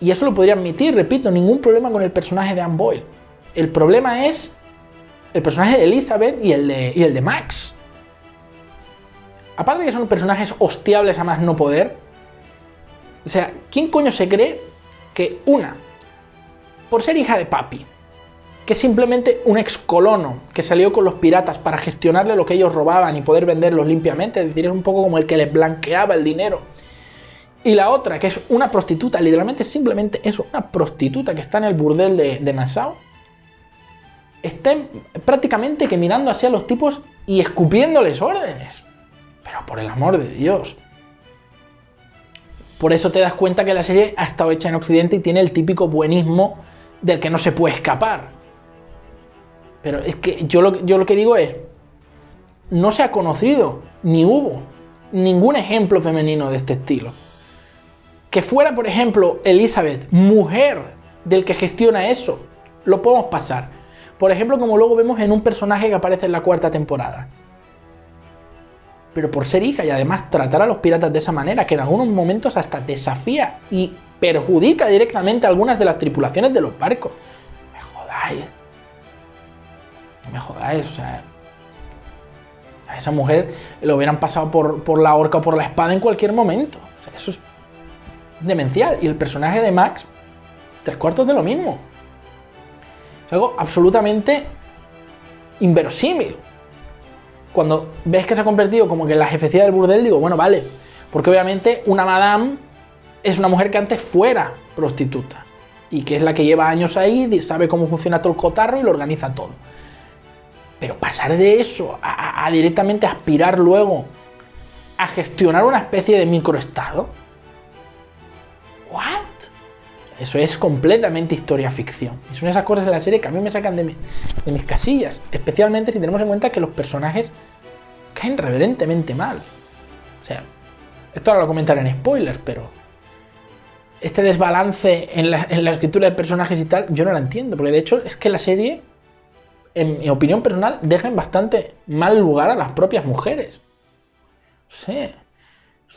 [SPEAKER 1] Y eso lo podría admitir, repito, ningún problema con el personaje de Anne Boyle. El problema es el personaje de Elizabeth y el de, y el de Max aparte de que son personajes hostiables a más no poder, o sea, ¿quién coño se cree que una, por ser hija de papi, que es simplemente un ex colono que salió con los piratas para gestionarle lo que ellos robaban y poder venderlos limpiamente, es decir, es un poco como el que les blanqueaba el dinero, Y la otra, que es una prostituta, literalmente simplemente eso, una prostituta que está en el burdel de, Nassau, está prácticamente que mirando hacia los tipos y escupiéndoles órdenes. Pero por el amor de Dios. Por eso te das cuenta que la serie ha estado hecha en Occidente y tiene el típico buenismo del que no se puede escapar. Pero es que yo lo, yo lo que digo es, no se ha conocido, ni hubo, ningún ejemplo femenino de este estilo. Que fuera, por ejemplo, Elizabeth, mujer del que gestiona eso, lo podemos pasar. Por ejemplo, como luego vemos en un personaje que aparece en la cuarta temporada. Pero por ser hija y además tratar a los piratas de esa manera, que en algunos momentos hasta desafía y perjudica directamente a algunas de las tripulaciones de los barcos. Me jodáis. Me jodáis, o sea. A esa mujer lo hubieran pasado por, la horca o por la espada en cualquier momento. O sea, eso es demencial. Y el personaje de Max, tres cuartos de lo mismo. Es algo absolutamente inverosímil. Cuando ves que se ha convertido como que en la jefecía del burdel, digo, bueno, vale. Porque obviamente una madame es una mujer que antes fuera prostituta. Y que es la que lleva años ahí, sabe cómo funciona todo el cotarro y lo organiza todo. Pero pasar de eso a, directamente aspirar luego a gestionar una especie de microestado. ¿What? Eso es completamente historia ficción. Y son esas cosas de la serie que a mí me sacan de, de mis casillas. Especialmente si tenemos en cuenta que los personajes caen reverentemente mal. O sea, esto ahora lo comentaré en spoilers, pero este desbalance en la, en la, escritura de personajes y tal, yo no la entiendo. Porque de hecho es que la serie, en mi opinión personal, deja en bastante mal lugar a las propias mujeres. Sí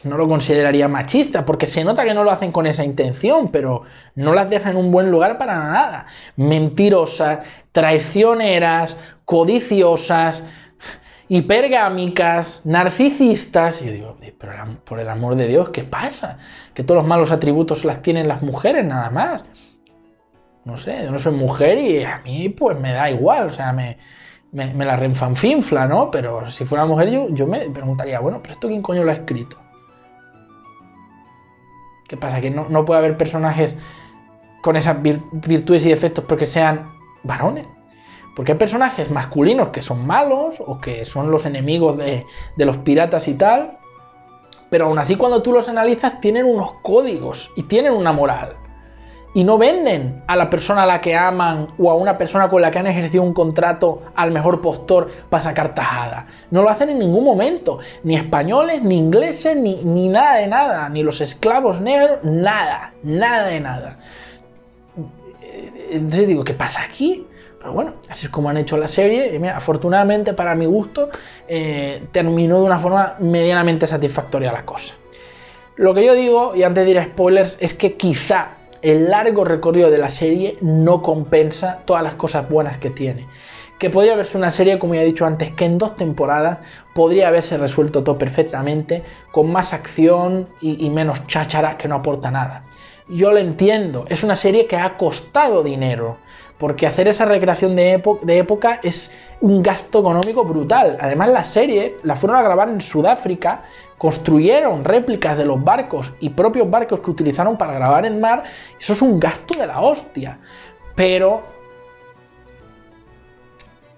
[SPEAKER 1] no lo consideraría machista, porque se nota que no lo hacen con esa intención, pero no las dejan en un buen lugar para nada. Mentirosas, traicioneras, codiciosas, hipergámicas, narcisistas. Y yo digo, pero por el amor de Dios, ¿qué pasa? Que todos los malos atributos las tienen las mujeres nada más. No sé, yo no soy mujer y a mí pues me da igual, o sea, me, me, me la renfanfinfla, ¿no? Pero si fuera mujer yo, yo me preguntaría, bueno, pero esto quién coño lo ha escrito? ¿Qué pasa? Que no, puede haber personajes con esas virtudes y defectos porque sean varones. Porque hay personajes masculinos que son malos o que son los enemigos de, de, los piratas y tal. Pero aún así cuando tú los analizas tienen unos códigos y tienen una moral y no venden a la persona a la que aman o a una persona con la que han ejercido un contrato al mejor postor para sacar tajada. No lo hacen en ningún momento. Ni españoles, ni ingleses, ni, ni nada de nada. Ni los esclavos negros, nada. Nada de nada. Entonces digo, ¿qué pasa aquí? Pero bueno, así es como han hecho la serie. Y mira, afortunadamente para mi gusto eh, terminó de una forma medianamente satisfactoria la cosa. Lo que yo digo, y antes de ir a spoilers, es que quizá el largo recorrido de la serie no compensa todas las cosas buenas que tiene. Que podría haberse una serie, como ya he dicho antes, que en dos temporadas podría haberse resuelto todo perfectamente, con más acción y, menos cháchara que no aporta nada. Yo lo entiendo, es una serie que ha costado dinero, porque hacer esa recreación de, época es un gasto económico brutal. Además, la serie la fueron a grabar en Sudáfrica construyeron réplicas de los barcos y propios barcos que utilizaron para grabar en mar, eso es un gasto de la hostia. Pero,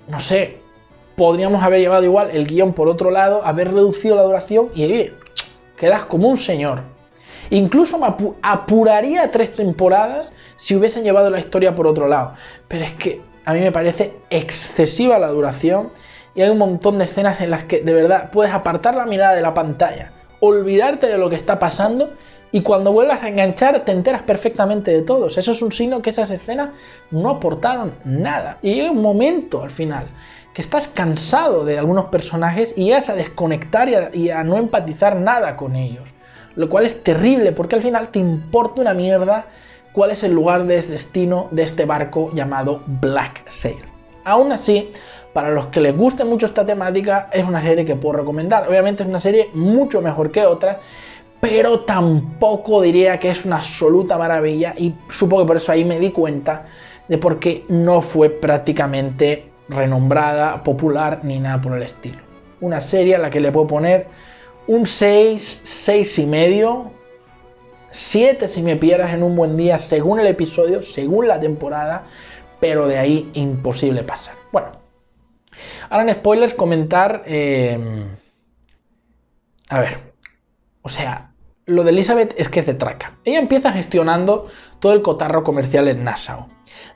[SPEAKER 1] no sé, podríamos haber llevado igual el guion por otro lado, haber reducido la duración y quedas como un señor. Incluso me apuraría tres temporadas si hubiesen llevado la historia por otro lado. Pero es que a mí me parece excesiva la duración y hay un montón de escenas en las que de verdad puedes apartar la mirada de la pantalla, olvidarte de lo que está pasando y cuando vuelvas a enganchar te enteras perfectamente de todos. Eso es un signo que esas escenas no aportaron nada. Y llega un momento al final que estás cansado de algunos personajes y llegas a desconectar y a, y a no empatizar nada con ellos. Lo cual es terrible porque al final te importa una mierda cuál es el lugar de destino de este barco llamado Black Sail. Aún así, para los que les guste mucho esta temática, es una serie que puedo recomendar. Obviamente es una serie mucho mejor que otras, pero tampoco diría que es una absoluta maravilla y supongo que por eso ahí me di cuenta de por qué no fue prácticamente renombrada, popular ni nada por el estilo. Una serie a la que le puedo poner un 6, 6 y medio, 7 si me pierdas en un buen día, según el episodio, según la temporada, pero de ahí imposible pasar. Bueno, ahora en spoilers comentar... Eh, a ver, o sea, lo de Elizabeth es que es de traca. Ella empieza gestionando todo el cotarro comercial en Nassau.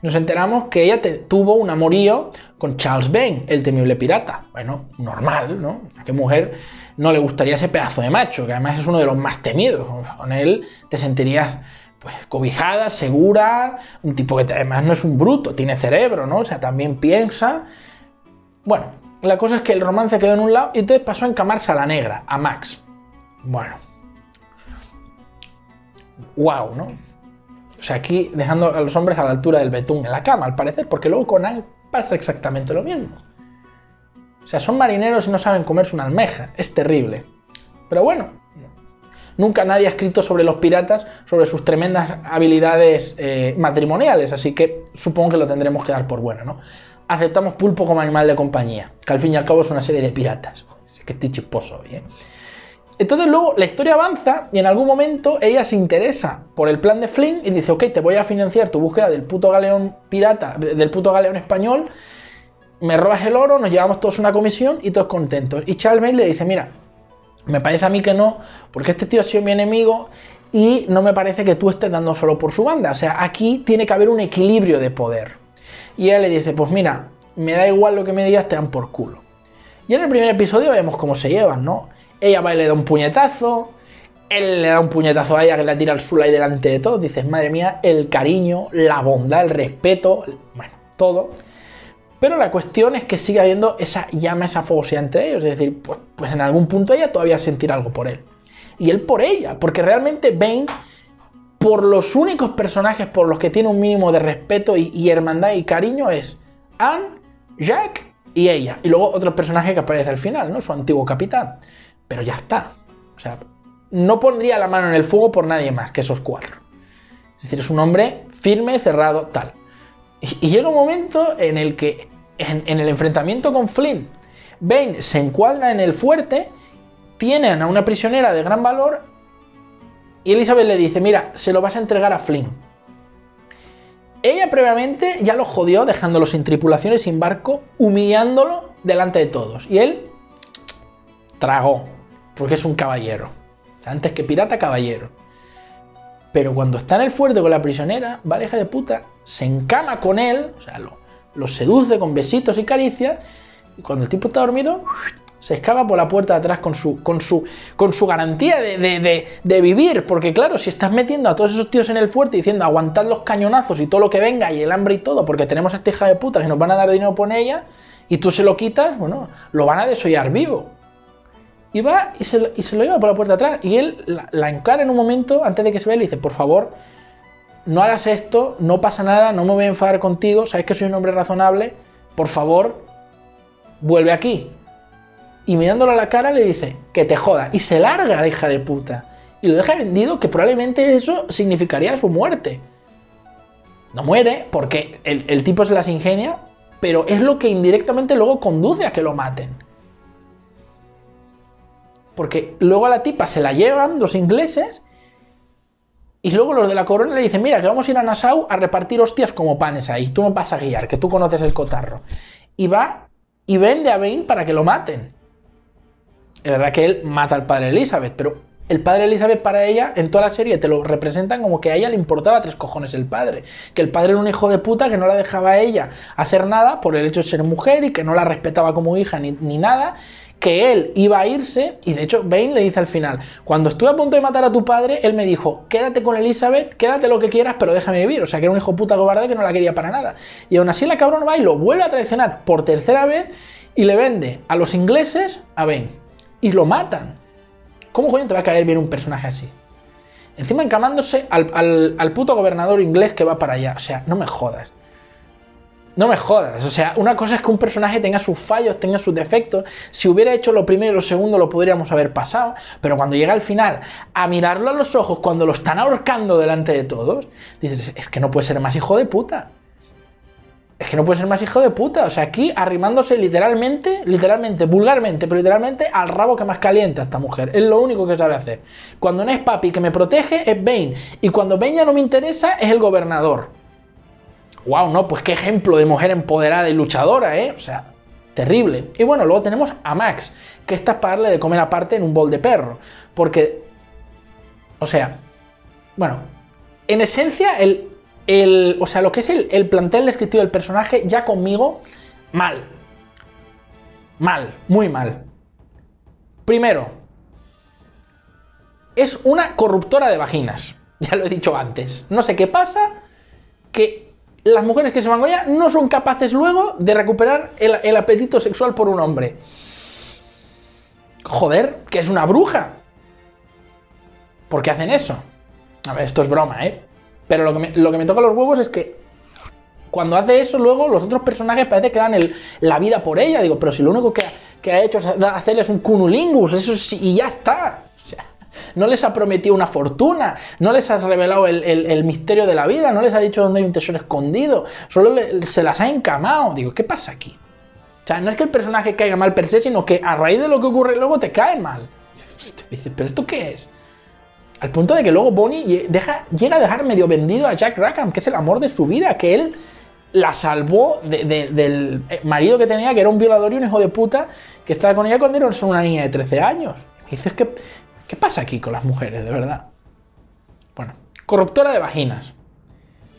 [SPEAKER 1] Nos enteramos que ella tuvo un amorío con Charles Vane, el temible pirata. Bueno, normal, ¿no? ¿A qué mujer no le gustaría ese pedazo de macho? Que además es uno de los más temidos. Con él te sentirías pues cobijada, segura, un tipo que además no es un bruto, tiene cerebro, ¿no? O sea, también piensa. Bueno, la cosa es que el romance quedó en un lado y entonces pasó a encamarse a la negra, a Max. Bueno. Wow, ¿no? O sea, aquí dejando a los hombres a la altura del betún en la cama, al parecer, porque luego con Anne pasa exactamente lo mismo. O sea, son marineros y no saben comerse una almeja. Es terrible. Pero bueno, nunca nadie ha escrito sobre los piratas, sobre sus tremendas habilidades eh, matrimoniales, así que supongo que lo tendremos que dar por bueno, ¿no? Aceptamos pulpo como animal de compañía, que al fin y al cabo es una serie de piratas. Es que estoy chisposo hoy, ¿eh? Entonces luego la historia avanza y en algún momento ella se interesa por el plan de Flynn y dice, ok, te voy a financiar tu búsqueda del puto galeón pirata, del puto galeón español, me robas el oro, nos llevamos todos una comisión y todos contentos. Y Charles May le dice, mira, me parece a mí que no, porque este tío ha sido mi enemigo y no me parece que tú estés dando solo por su banda. O sea, aquí tiene que haber un equilibrio de poder. Y ella le dice, pues mira, me da igual lo que me digas, te dan por culo. Y en el primer episodio vemos cómo se llevan, ¿no? Ella va y le da un puñetazo. Él le da un puñetazo a ella que la tira al suelo ahí delante de todos. Dices, madre mía, el cariño, la bondad, el respeto, bueno, todo. Pero la cuestión es que sigue habiendo esa llama, esa fogosidad entre ellos. Es decir, pues, pues en algún punto ella todavía sentirá algo por él. Y él por ella. Porque realmente Bane, por los únicos personajes por los que tiene un mínimo de respeto y, y hermandad y cariño es Anne, Jack y ella. Y luego otro personaje que aparece al final, ¿no? Su antiguo capitán pero ya está. O sea, no pondría la mano en el fuego por nadie más que esos cuatro. Es decir, es un hombre firme, cerrado, tal. Y, llega un momento en el que, en, el enfrentamiento con Flynn, Bane se encuadra en el fuerte, tienen a una prisionera de gran valor y Elizabeth le dice, mira, se lo vas a entregar a Flynn. Ella previamente ya lo jodió dejándolo sin tripulación y sin barco, humillándolo delante de todos. Y él tragó porque es un caballero. O sea, antes que pirata, caballero. Pero cuando está en el fuerte con la prisionera, va hija de puta, se encama con él, o sea, lo, seduce con besitos y caricias, y cuando el tipo está dormido, se escapa por la puerta de atrás con su, con su, con su garantía de, de, vivir. Porque claro, si estás metiendo a todos esos tíos en el fuerte diciendo aguantad los cañonazos y todo lo que venga y el hambre y todo, porque tenemos a esta hija de puta que nos van a dar dinero por ella, y tú se lo quitas, bueno, lo van a desollar vivo. Y va y se, lo lleva por la puerta atrás. Y él la, encara en un momento antes de que se vea y le dice, por favor, no hagas esto, no pasa nada, no me voy a enfadar contigo, sabes que soy un hombre razonable, por favor, vuelve aquí. Y mirándolo a la cara le dice, que te joda. Y se larga la hija de puta. Y lo deja vendido que probablemente eso significaría su muerte. No muere porque el, el tipo se las ingenia, pero es lo que indirectamente luego conduce a que lo maten. Porque luego a la tipa se la llevan los ingleses y luego los de la corona le dicen, mira, que vamos a ir a Nassau a repartir hostias como panes ahí, tú me vas a guiar, que tú conoces el cotarro. Y va y vende a Bane para que lo maten. Es verdad que él mata al padre Elizabeth, pero el padre Elizabeth para ella, en toda la serie, te lo representan como que a ella le importaba tres cojones el padre. Que el padre era un hijo de puta que no la dejaba a ella hacer nada por el hecho de ser mujer y que no la respetaba como hija ni, ni nada que él iba a irse, y de hecho Bane le dice al final, cuando estuve a punto de matar a tu padre, él me dijo, quédate con Elizabeth, quédate lo que quieras, pero déjame vivir. O sea, que era un hijo puta cobarde que no la quería para nada. Y aún así la cabrona va y lo vuelve a traicionar por tercera vez y le vende a los ingleses a Bane. Y lo matan. ¿Cómo coño te va a caer bien un personaje así? Encima encamándose al, al puto gobernador inglés que va para allá. O sea, no me jodas. No me jodas, o sea, una cosa es que un personaje tenga sus fallos, tenga sus defectos. Si hubiera hecho lo primero y lo segundo lo podríamos haber pasado, pero cuando llega al final a mirarlo a los ojos cuando lo están ahorcando delante de todos, dices, es que no puede ser más hijo de puta. es que no puede ser más hijo de puta. O sea, aquí arrimándose literalmente, literalmente, vulgarmente, pero literalmente al rabo que más calienta esta mujer. Es lo único que sabe hacer. Cuando no es papi que me protege, es Bane. Y cuando Bane ya no me interesa, es el gobernador. Wow, no, pues qué ejemplo de mujer empoderada y luchadora, ¿eh? O sea, terrible. Y bueno, luego tenemos a Max, que está para darle de comer aparte en un bol de perro. Porque, o sea, bueno, en esencia, el, el, o sea, lo que es el, el plantel descriptivo del personaje, ya conmigo, mal. Mal, muy mal. Primero, es una corruptora de vaginas. Ya lo he dicho antes. No sé qué pasa, que las mujeres que se van con ella no son capaces luego de recuperar el, apetito sexual por un hombre. Joder, que es una bruja. ¿Por qué hacen eso? A ver, esto es broma, ¿eh? Pero lo que me, toca los huevos es que cuando hace eso, luego los otros personajes parece que dan la vida por ella. Digo, pero si lo único que, que ha hecho es hacerles un cunulingus, eso sí, y ya está. No les ha prometido una fortuna, no les has revelado el, misterio de la vida, no les ha dicho dónde hay un tesoro escondido, solo se las ha encamado. Digo, ¿qué pasa aquí? O sea, no es que el personaje caiga mal per se, sino que a raíz de lo que ocurre luego te cae mal. Dices, ¿pero esto qué es? Al punto de que luego Bonnie llega a dejar medio vendido a Jack Rackham, que es el amor de su vida, que él la salvó de- de- del eh, marido que tenía, que era un violador y un hijo de puta, que estaba con ella cuando era una niña de 13 años. Dices, ¿qué, ¿qué pasa aquí con las mujeres, de verdad? Bueno, corruptora de vaginas.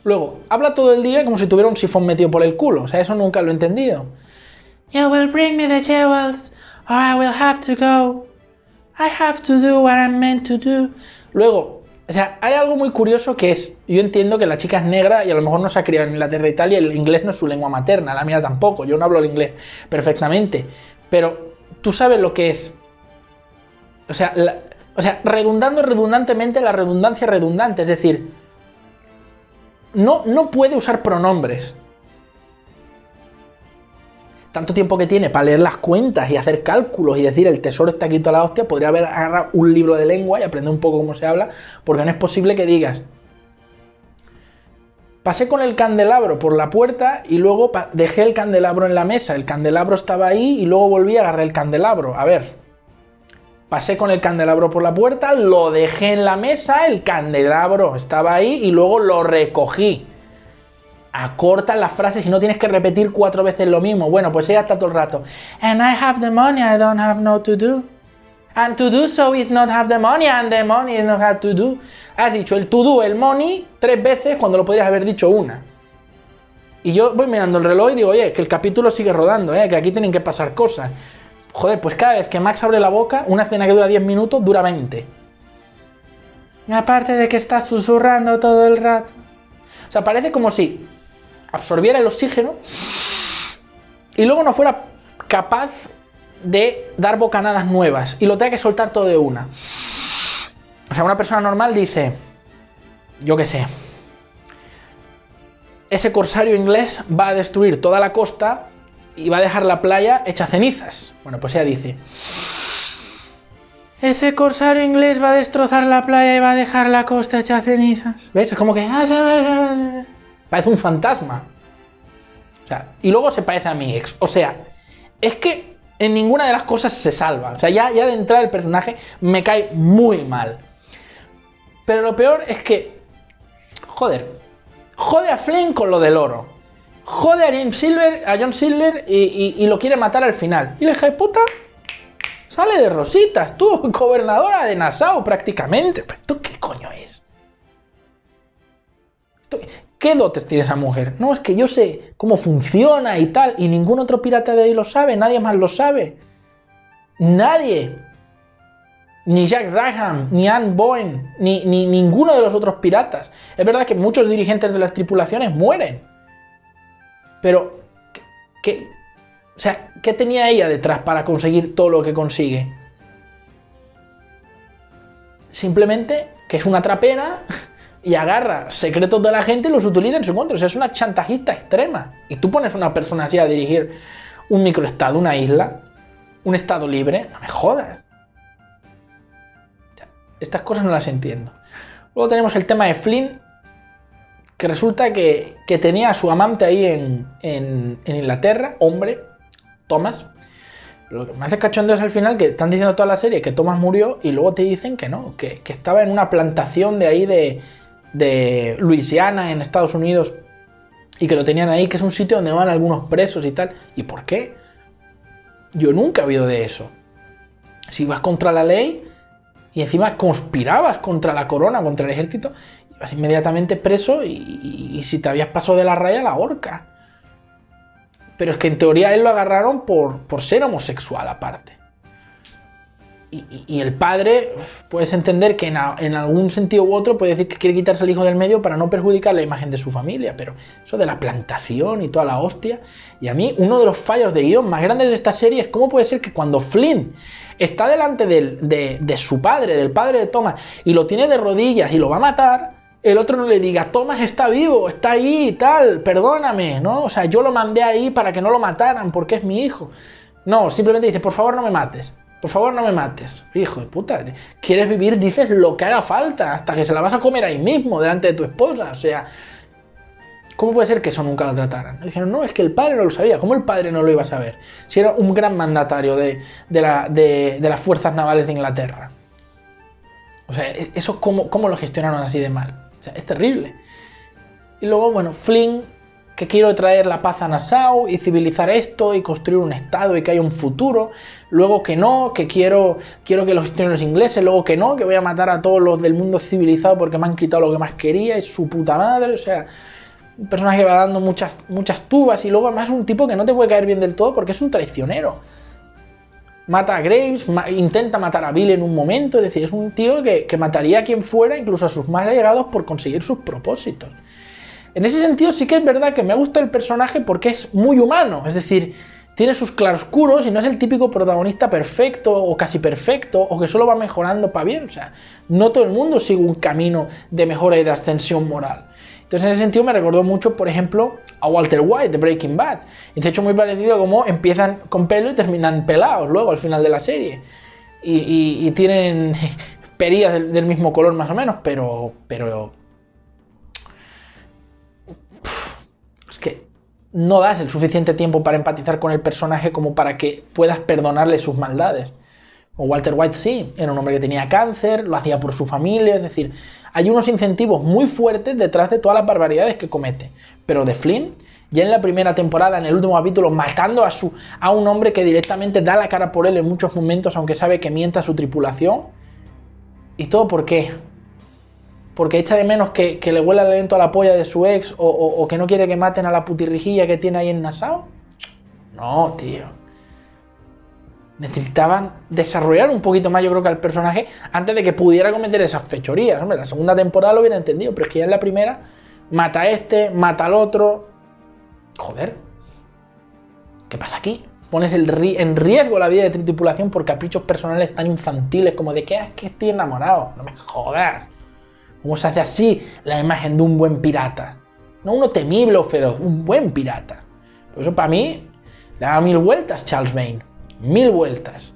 [SPEAKER 1] Luego, habla todo el día como si tuviera un sifón metido por el culo. O sea, eso nunca lo he entendido. You will bring me the jewels, or I will have to go. I have to do what I'm meant to do. Luego, o sea, hay algo muy curioso que es, yo entiendo que la chica es negra y a lo mejor no se ha criado en Inglaterra y tal, y el inglés no es su lengua materna, la mía tampoco, yo no hablo el inglés perfectamente, pero tú sabes lo que es, o sea, la- o sea, redundando redundantemente la redundancia redundante, es decir, no, no puede usar pronombres. Tanto tiempo que tiene para leer las cuentas y hacer cálculos y decir el tesoro está aquí toda la hostia, podría haber agarrado un libro de lengua y aprender un poco cómo se habla, porque no es posible que digas. Pasé con el candelabro por la puerta y luego dejé el candelabro en la mesa. El candelabro estaba ahí y luego volví a agarrar el candelabro. A ver, Pasé con el candelabro por la puerta, lo dejé en la mesa, el candelabro estaba ahí y luego lo recogí. Acortan las frases y no tienes que repetir cuatro veces lo mismo. Bueno, pues ella está todo el rato. And I have the money, I don't have no to do. And to do so is not have the money, and the money is not have to do. Has dicho el to do, el money, tres veces cuando lo podrías haber dicho una. Y yo voy mirando el reloj y digo, oye, que el capítulo sigue rodando, ¿eh? que aquí tienen que pasar cosas. Joder, pues cada vez que Max abre la boca, una escena que dura 10 minutos dura 20. Y aparte de que está susurrando todo el rato. O sea, parece como si absorbiera el oxígeno y luego no fuera capaz de dar bocanadas nuevas y lo tenga que soltar todo de una. O sea, una persona normal dice, yo qué sé, ese corsario inglés va a destruir toda la costa y va a dejar la playa hecha cenizas. Bueno, pues ella dice, ese corsario inglés va a destrozar la playa y va a dejar la costa hecha cenizas. ¿Ves? Es como que... Parece un fantasma. O sea, y luego se parece a mi ex. O sea, es que en ninguna de las cosas se salva. O sea, ya, ya de entrada el personaje me cae muy mal. Pero lo peor es que... Joder. Jode a Flynn con lo del oro. Jode a James Silver, a John Silver y, lo quiere matar al final. Y la hija de puta sale de rositas, tú, gobernadora de Nassau prácticamente. ¿Pero esto qué coño es? ¿Esto- ¿Qué dotes tiene esa mujer? No, es que yo sé cómo funciona y tal, y ningún otro pirata de ahí lo sabe, nadie más lo sabe. Nadie. Ni Jack Rackham, ni Anne Boyne, ni, ni ninguno de los otros piratas. Es verdad que muchos dirigentes de las tripulaciones mueren. Pero, ¿qué, o sea, ¿qué tenía ella detrás para conseguir todo lo que consigue? Simplemente que es una trapera y agarra secretos de la gente y los utiliza en su contra. O sea, es una chantajista extrema. Y tú pones a una persona así a dirigir un microestado, una isla, un estado libre, no me jodas. Estas cosas no las entiendo. Luego tenemos el tema de Flynn, que resulta que, tenía a su amante ahí en, en, Inglaterra, hombre, Thomas. Lo que me hace cachondeo es al final que están diciendo toda la serie que Thomas murió y luego te dicen que no, que, estaba en una plantación de ahí de, de Luisiana, en Estados Unidos, y que lo tenían ahí, que es un sitio donde van algunos presos y tal. ¿Y por qué? Yo nunca he oído de eso. Si vas contra la ley y encima conspirabas contra la corona, contra el ejército, ibas inmediatamente preso y, si te habías pasado de la raya, la horca. Pero es que en teoría él lo agarraron por, por ser homosexual aparte. Y, el padre, puedes entender que en, algún sentido u otro puede decir que quiere quitarse el hijo del medio para no perjudicar la imagen de su familia, pero eso de la plantación y toda la hostia. Y a mí, uno de los fallos de guion más grandes de esta serie es cómo puede ser que cuando Flynn está delante de, de su padre, del padre de Thomas, y lo tiene de rodillas y lo va a matar, el otro no le diga, Thomas está vivo, está ahí y tal, perdóname, ¿no? O sea, yo lo mandé ahí para que no lo mataran porque es mi hijo. No, simplemente dice, por favor no me mates. Por favor, no me mates. Hijo de puta. ¿Quieres vivir? Dices lo que haga falta. Hasta que se la vas a comer ahí mismo, delante de tu esposa. O sea, ¿cómo puede ser que eso nunca lo trataran? Dijeron, no, es que el padre no lo sabía. ¿Cómo el padre no lo iba a saber? Si era un gran mandatario de, las fuerzas navales de Inglaterra. O sea, ¿eso cómo, cómo lo gestionaron así de mal? O sea, es terrible. Y luego, bueno, Flynn que quiero traer la paz a Nassau y civilizar esto y construir un estado y que haya un futuro, luego que no, que quiero, quiero que los gestionen los ingleses, luego que no, que voy a matar a todos los del mundo civilizado porque me han quitado lo que más quería, es su puta madre, o sea, un personaje que va dando muchas, muchas tubas. Y luego además un tipo que no te puede caer bien del todo porque es un traicionero. Mata a Graves, intenta matar a Bill en un momento, es decir, es un tío que, que mataría a quien fuera, incluso a sus más allegados, por conseguir sus propósitos. En ese sentido sí que es verdad que me gusta el personaje porque es muy humano, es decir, tiene sus claroscuros y no es el típico protagonista perfecto o casi perfecto o que solo va mejorando para bien, o sea, no todo el mundo sigue un camino de mejora y de ascensión moral. Entonces en ese sentido me recordó mucho, por ejemplo, a Walter White de Breaking Bad. Y de hecho muy parecido a cómo empiezan con pelo y terminan pelados luego al final de la serie. Y, tienen perillas del, del, mismo color más o menos, pero, pero no das el suficiente tiempo para empatizar con el personaje como para que puedas perdonarle sus maldades. O Walter White sí, era un hombre que tenía cáncer, lo hacía por su familia, es decir, hay unos incentivos muy fuertes detrás de todas las barbaridades que comete. Pero de Flynn, ya en la primera temporada, en el último capítulo, matando a, su, a un hombre que directamente da la cara por él en muchos momentos, aunque sabe que mienta a su tripulación. ¿Y todo por qué? porque echa de menos que, le huela lento a la polla de su ex o, que no quiere que maten a la putirrijilla que tiene ahí en Nassau? No, tío. Necesitaban desarrollar un poquito más, yo creo que al personaje, antes de que pudiera cometer esas fechorías. Hombre, la segunda temporada lo hubiera entendido, pero es que ya en la primera mata a este, mata al otro. Joder. ¿Qué pasa aquí? Pones en riesgo la vida de tu tripulación por caprichos personales tan infantiles como de que ah, es que estoy enamorado. No me jodas. ¿Cómo se hace así la imagen de un buen pirata? No uno temible o feroz, un buen pirata. Por eso para mí le da mil vueltas Charles Vane. Mil vueltas.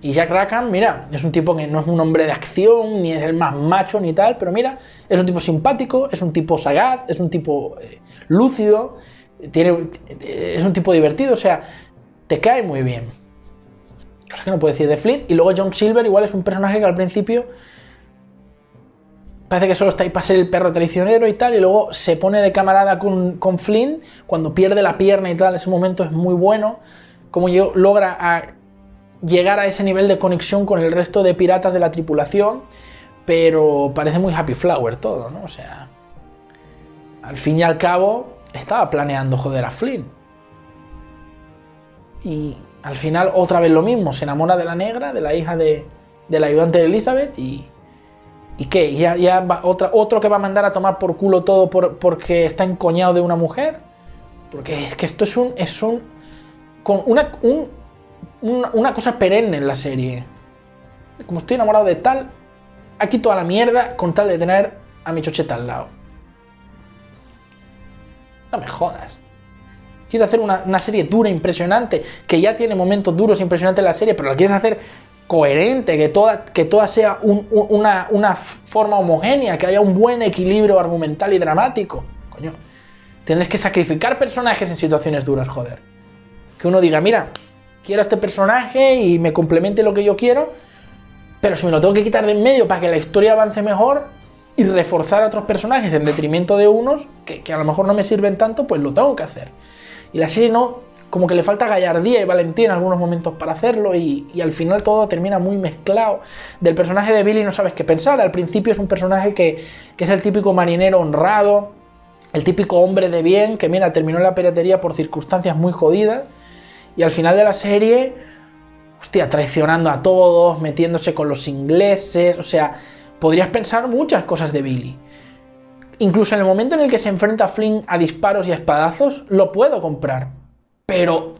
[SPEAKER 1] Y Jack Rackham, mira, es un tipo que no es un hombre de acción, ni es el más macho ni tal, pero mira, es un tipo simpático, es un tipo sagaz, es un tipo eh, lúcido, tiene, es un tipo divertido, o sea, te cae muy bien. Cosa que no puedo decir de Flint. Y luego John Silver igual es un personaje que al principio parece que solo está ahí para ser el perro traicionero y tal, y luego se pone de camarada con, con cuando pierde la pierna y tal, ese momento es muy bueno, como logra llegar a ese nivel de conexión con el resto de piratas de la tripulación, pero parece muy happy flower todo, ¿no? O sea, al fin y al cabo estaba planeando joder a Flynn. Y al final otra vez lo mismo, se enamora de la negra, de la hija de, de la ayudante de Elizabeth y ¿Y qué? ¿Ya, ya otra, otro que va a mandar a tomar por culo todo porque está encoñado de una mujer? Porque es que esto es un. Es un. Con una, una cosa perenne en la serie. Como estoy enamorado de tal, aquí toda la mierda con tal de tener a mi chocheta al lado. No me jodas. Quieres hacer una, una serie dura, impresionante, que ya tiene momentos duros, impresionantes en la serie, pero la quieres hacer coherente, que toda, que toda sea una, una, forma homogénea, que haya un buen equilibrio argumental y dramático. Coño, tienes que sacrificar personajes en situaciones duras, joder. Que uno diga, mira, quiero este personaje y me complemente lo que yo quiero, pero si me lo tengo que quitar de en medio para que la historia avance mejor y reforzar a otros personajes en detrimento de unos que, que a lo mejor no me sirven tanto, pues lo tengo que hacer. Y la serie no, como que le falta gallardía y valentía en algunos momentos para hacerlo y, al final todo termina muy mezclado. Del personaje de Billy no sabes qué pensar. Al principio es un personaje que, es el típico marinero honrado, el típico hombre de bien que, mira, terminó la piratería por circunstancias muy jodidas y al final de la serie, hostia, traicionando a todos, metiéndose con los ingleses, o sea, podrías pensar muchas cosas de Billy. Incluso en el momento en el que se enfrenta a Flynn a disparos y a espadazos, lo puedo comprar pero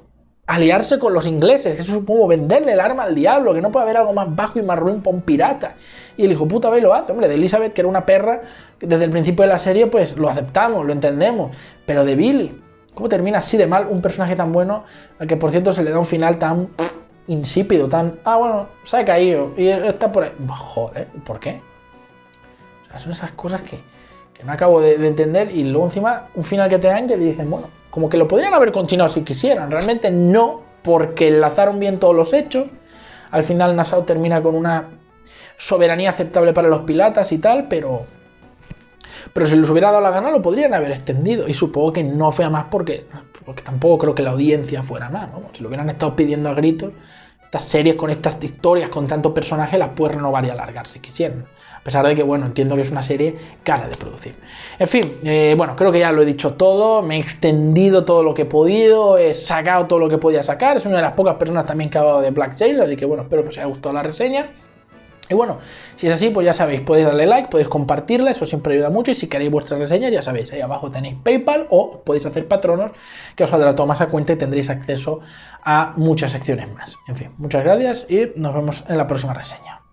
[SPEAKER 1] aliarse con los ingleses, eso supongo venderle el arma al diablo, que no puede haber algo más bajo y más ruin para un pirata. Y el hijo puta ve lo hace, hombre, de Elizabeth, que era una perra, desde el principio de la serie, pues lo aceptamos, lo entendemos. Pero de Billy, ¿cómo termina así de mal un personaje tan bueno, al que por cierto se le da un final tan insípido, tan, ah, bueno, se ha caído y está por ahí. Joder, ¿por qué? O sea, son esas cosas que, no acabo de, entender y luego encima un final que te dan y dicen, bueno, como que lo podrían haber continuado si quisieran. Realmente no, porque enlazaron bien todos los hechos. Al final Nassau termina con una soberanía aceptable para los pilatas y tal, pero... Pero si les hubiera dado la gana lo podrían haber extendido. Y supongo que no fue más porque, porque tampoco creo que la audiencia fuera más. Si lo hubieran estado pidiendo a gritos, estas series con estas historias, con tantos personajes, las puedes renovar y alargar si quisieran. A pesar de que, bueno, entiendo que es una serie cara de producir. En fin, eh, bueno, creo que ya lo he dicho todo, me he extendido todo lo que he podido, he sacado todo lo que podía sacar, es una de las pocas personas también que ha hablado de Black Sail, así que bueno, espero que os haya gustado la reseña. Y bueno, si es así, pues ya sabéis, podéis darle like, podéis compartirla, eso siempre ayuda mucho. Y si queréis vuestras reseñas, ya sabéis, ahí abajo tenéis PayPal o podéis hacer patronos, que os saldrá todo más a cuenta y tendréis acceso a muchas secciones más. En fin, muchas gracias y nos vemos en la próxima reseña.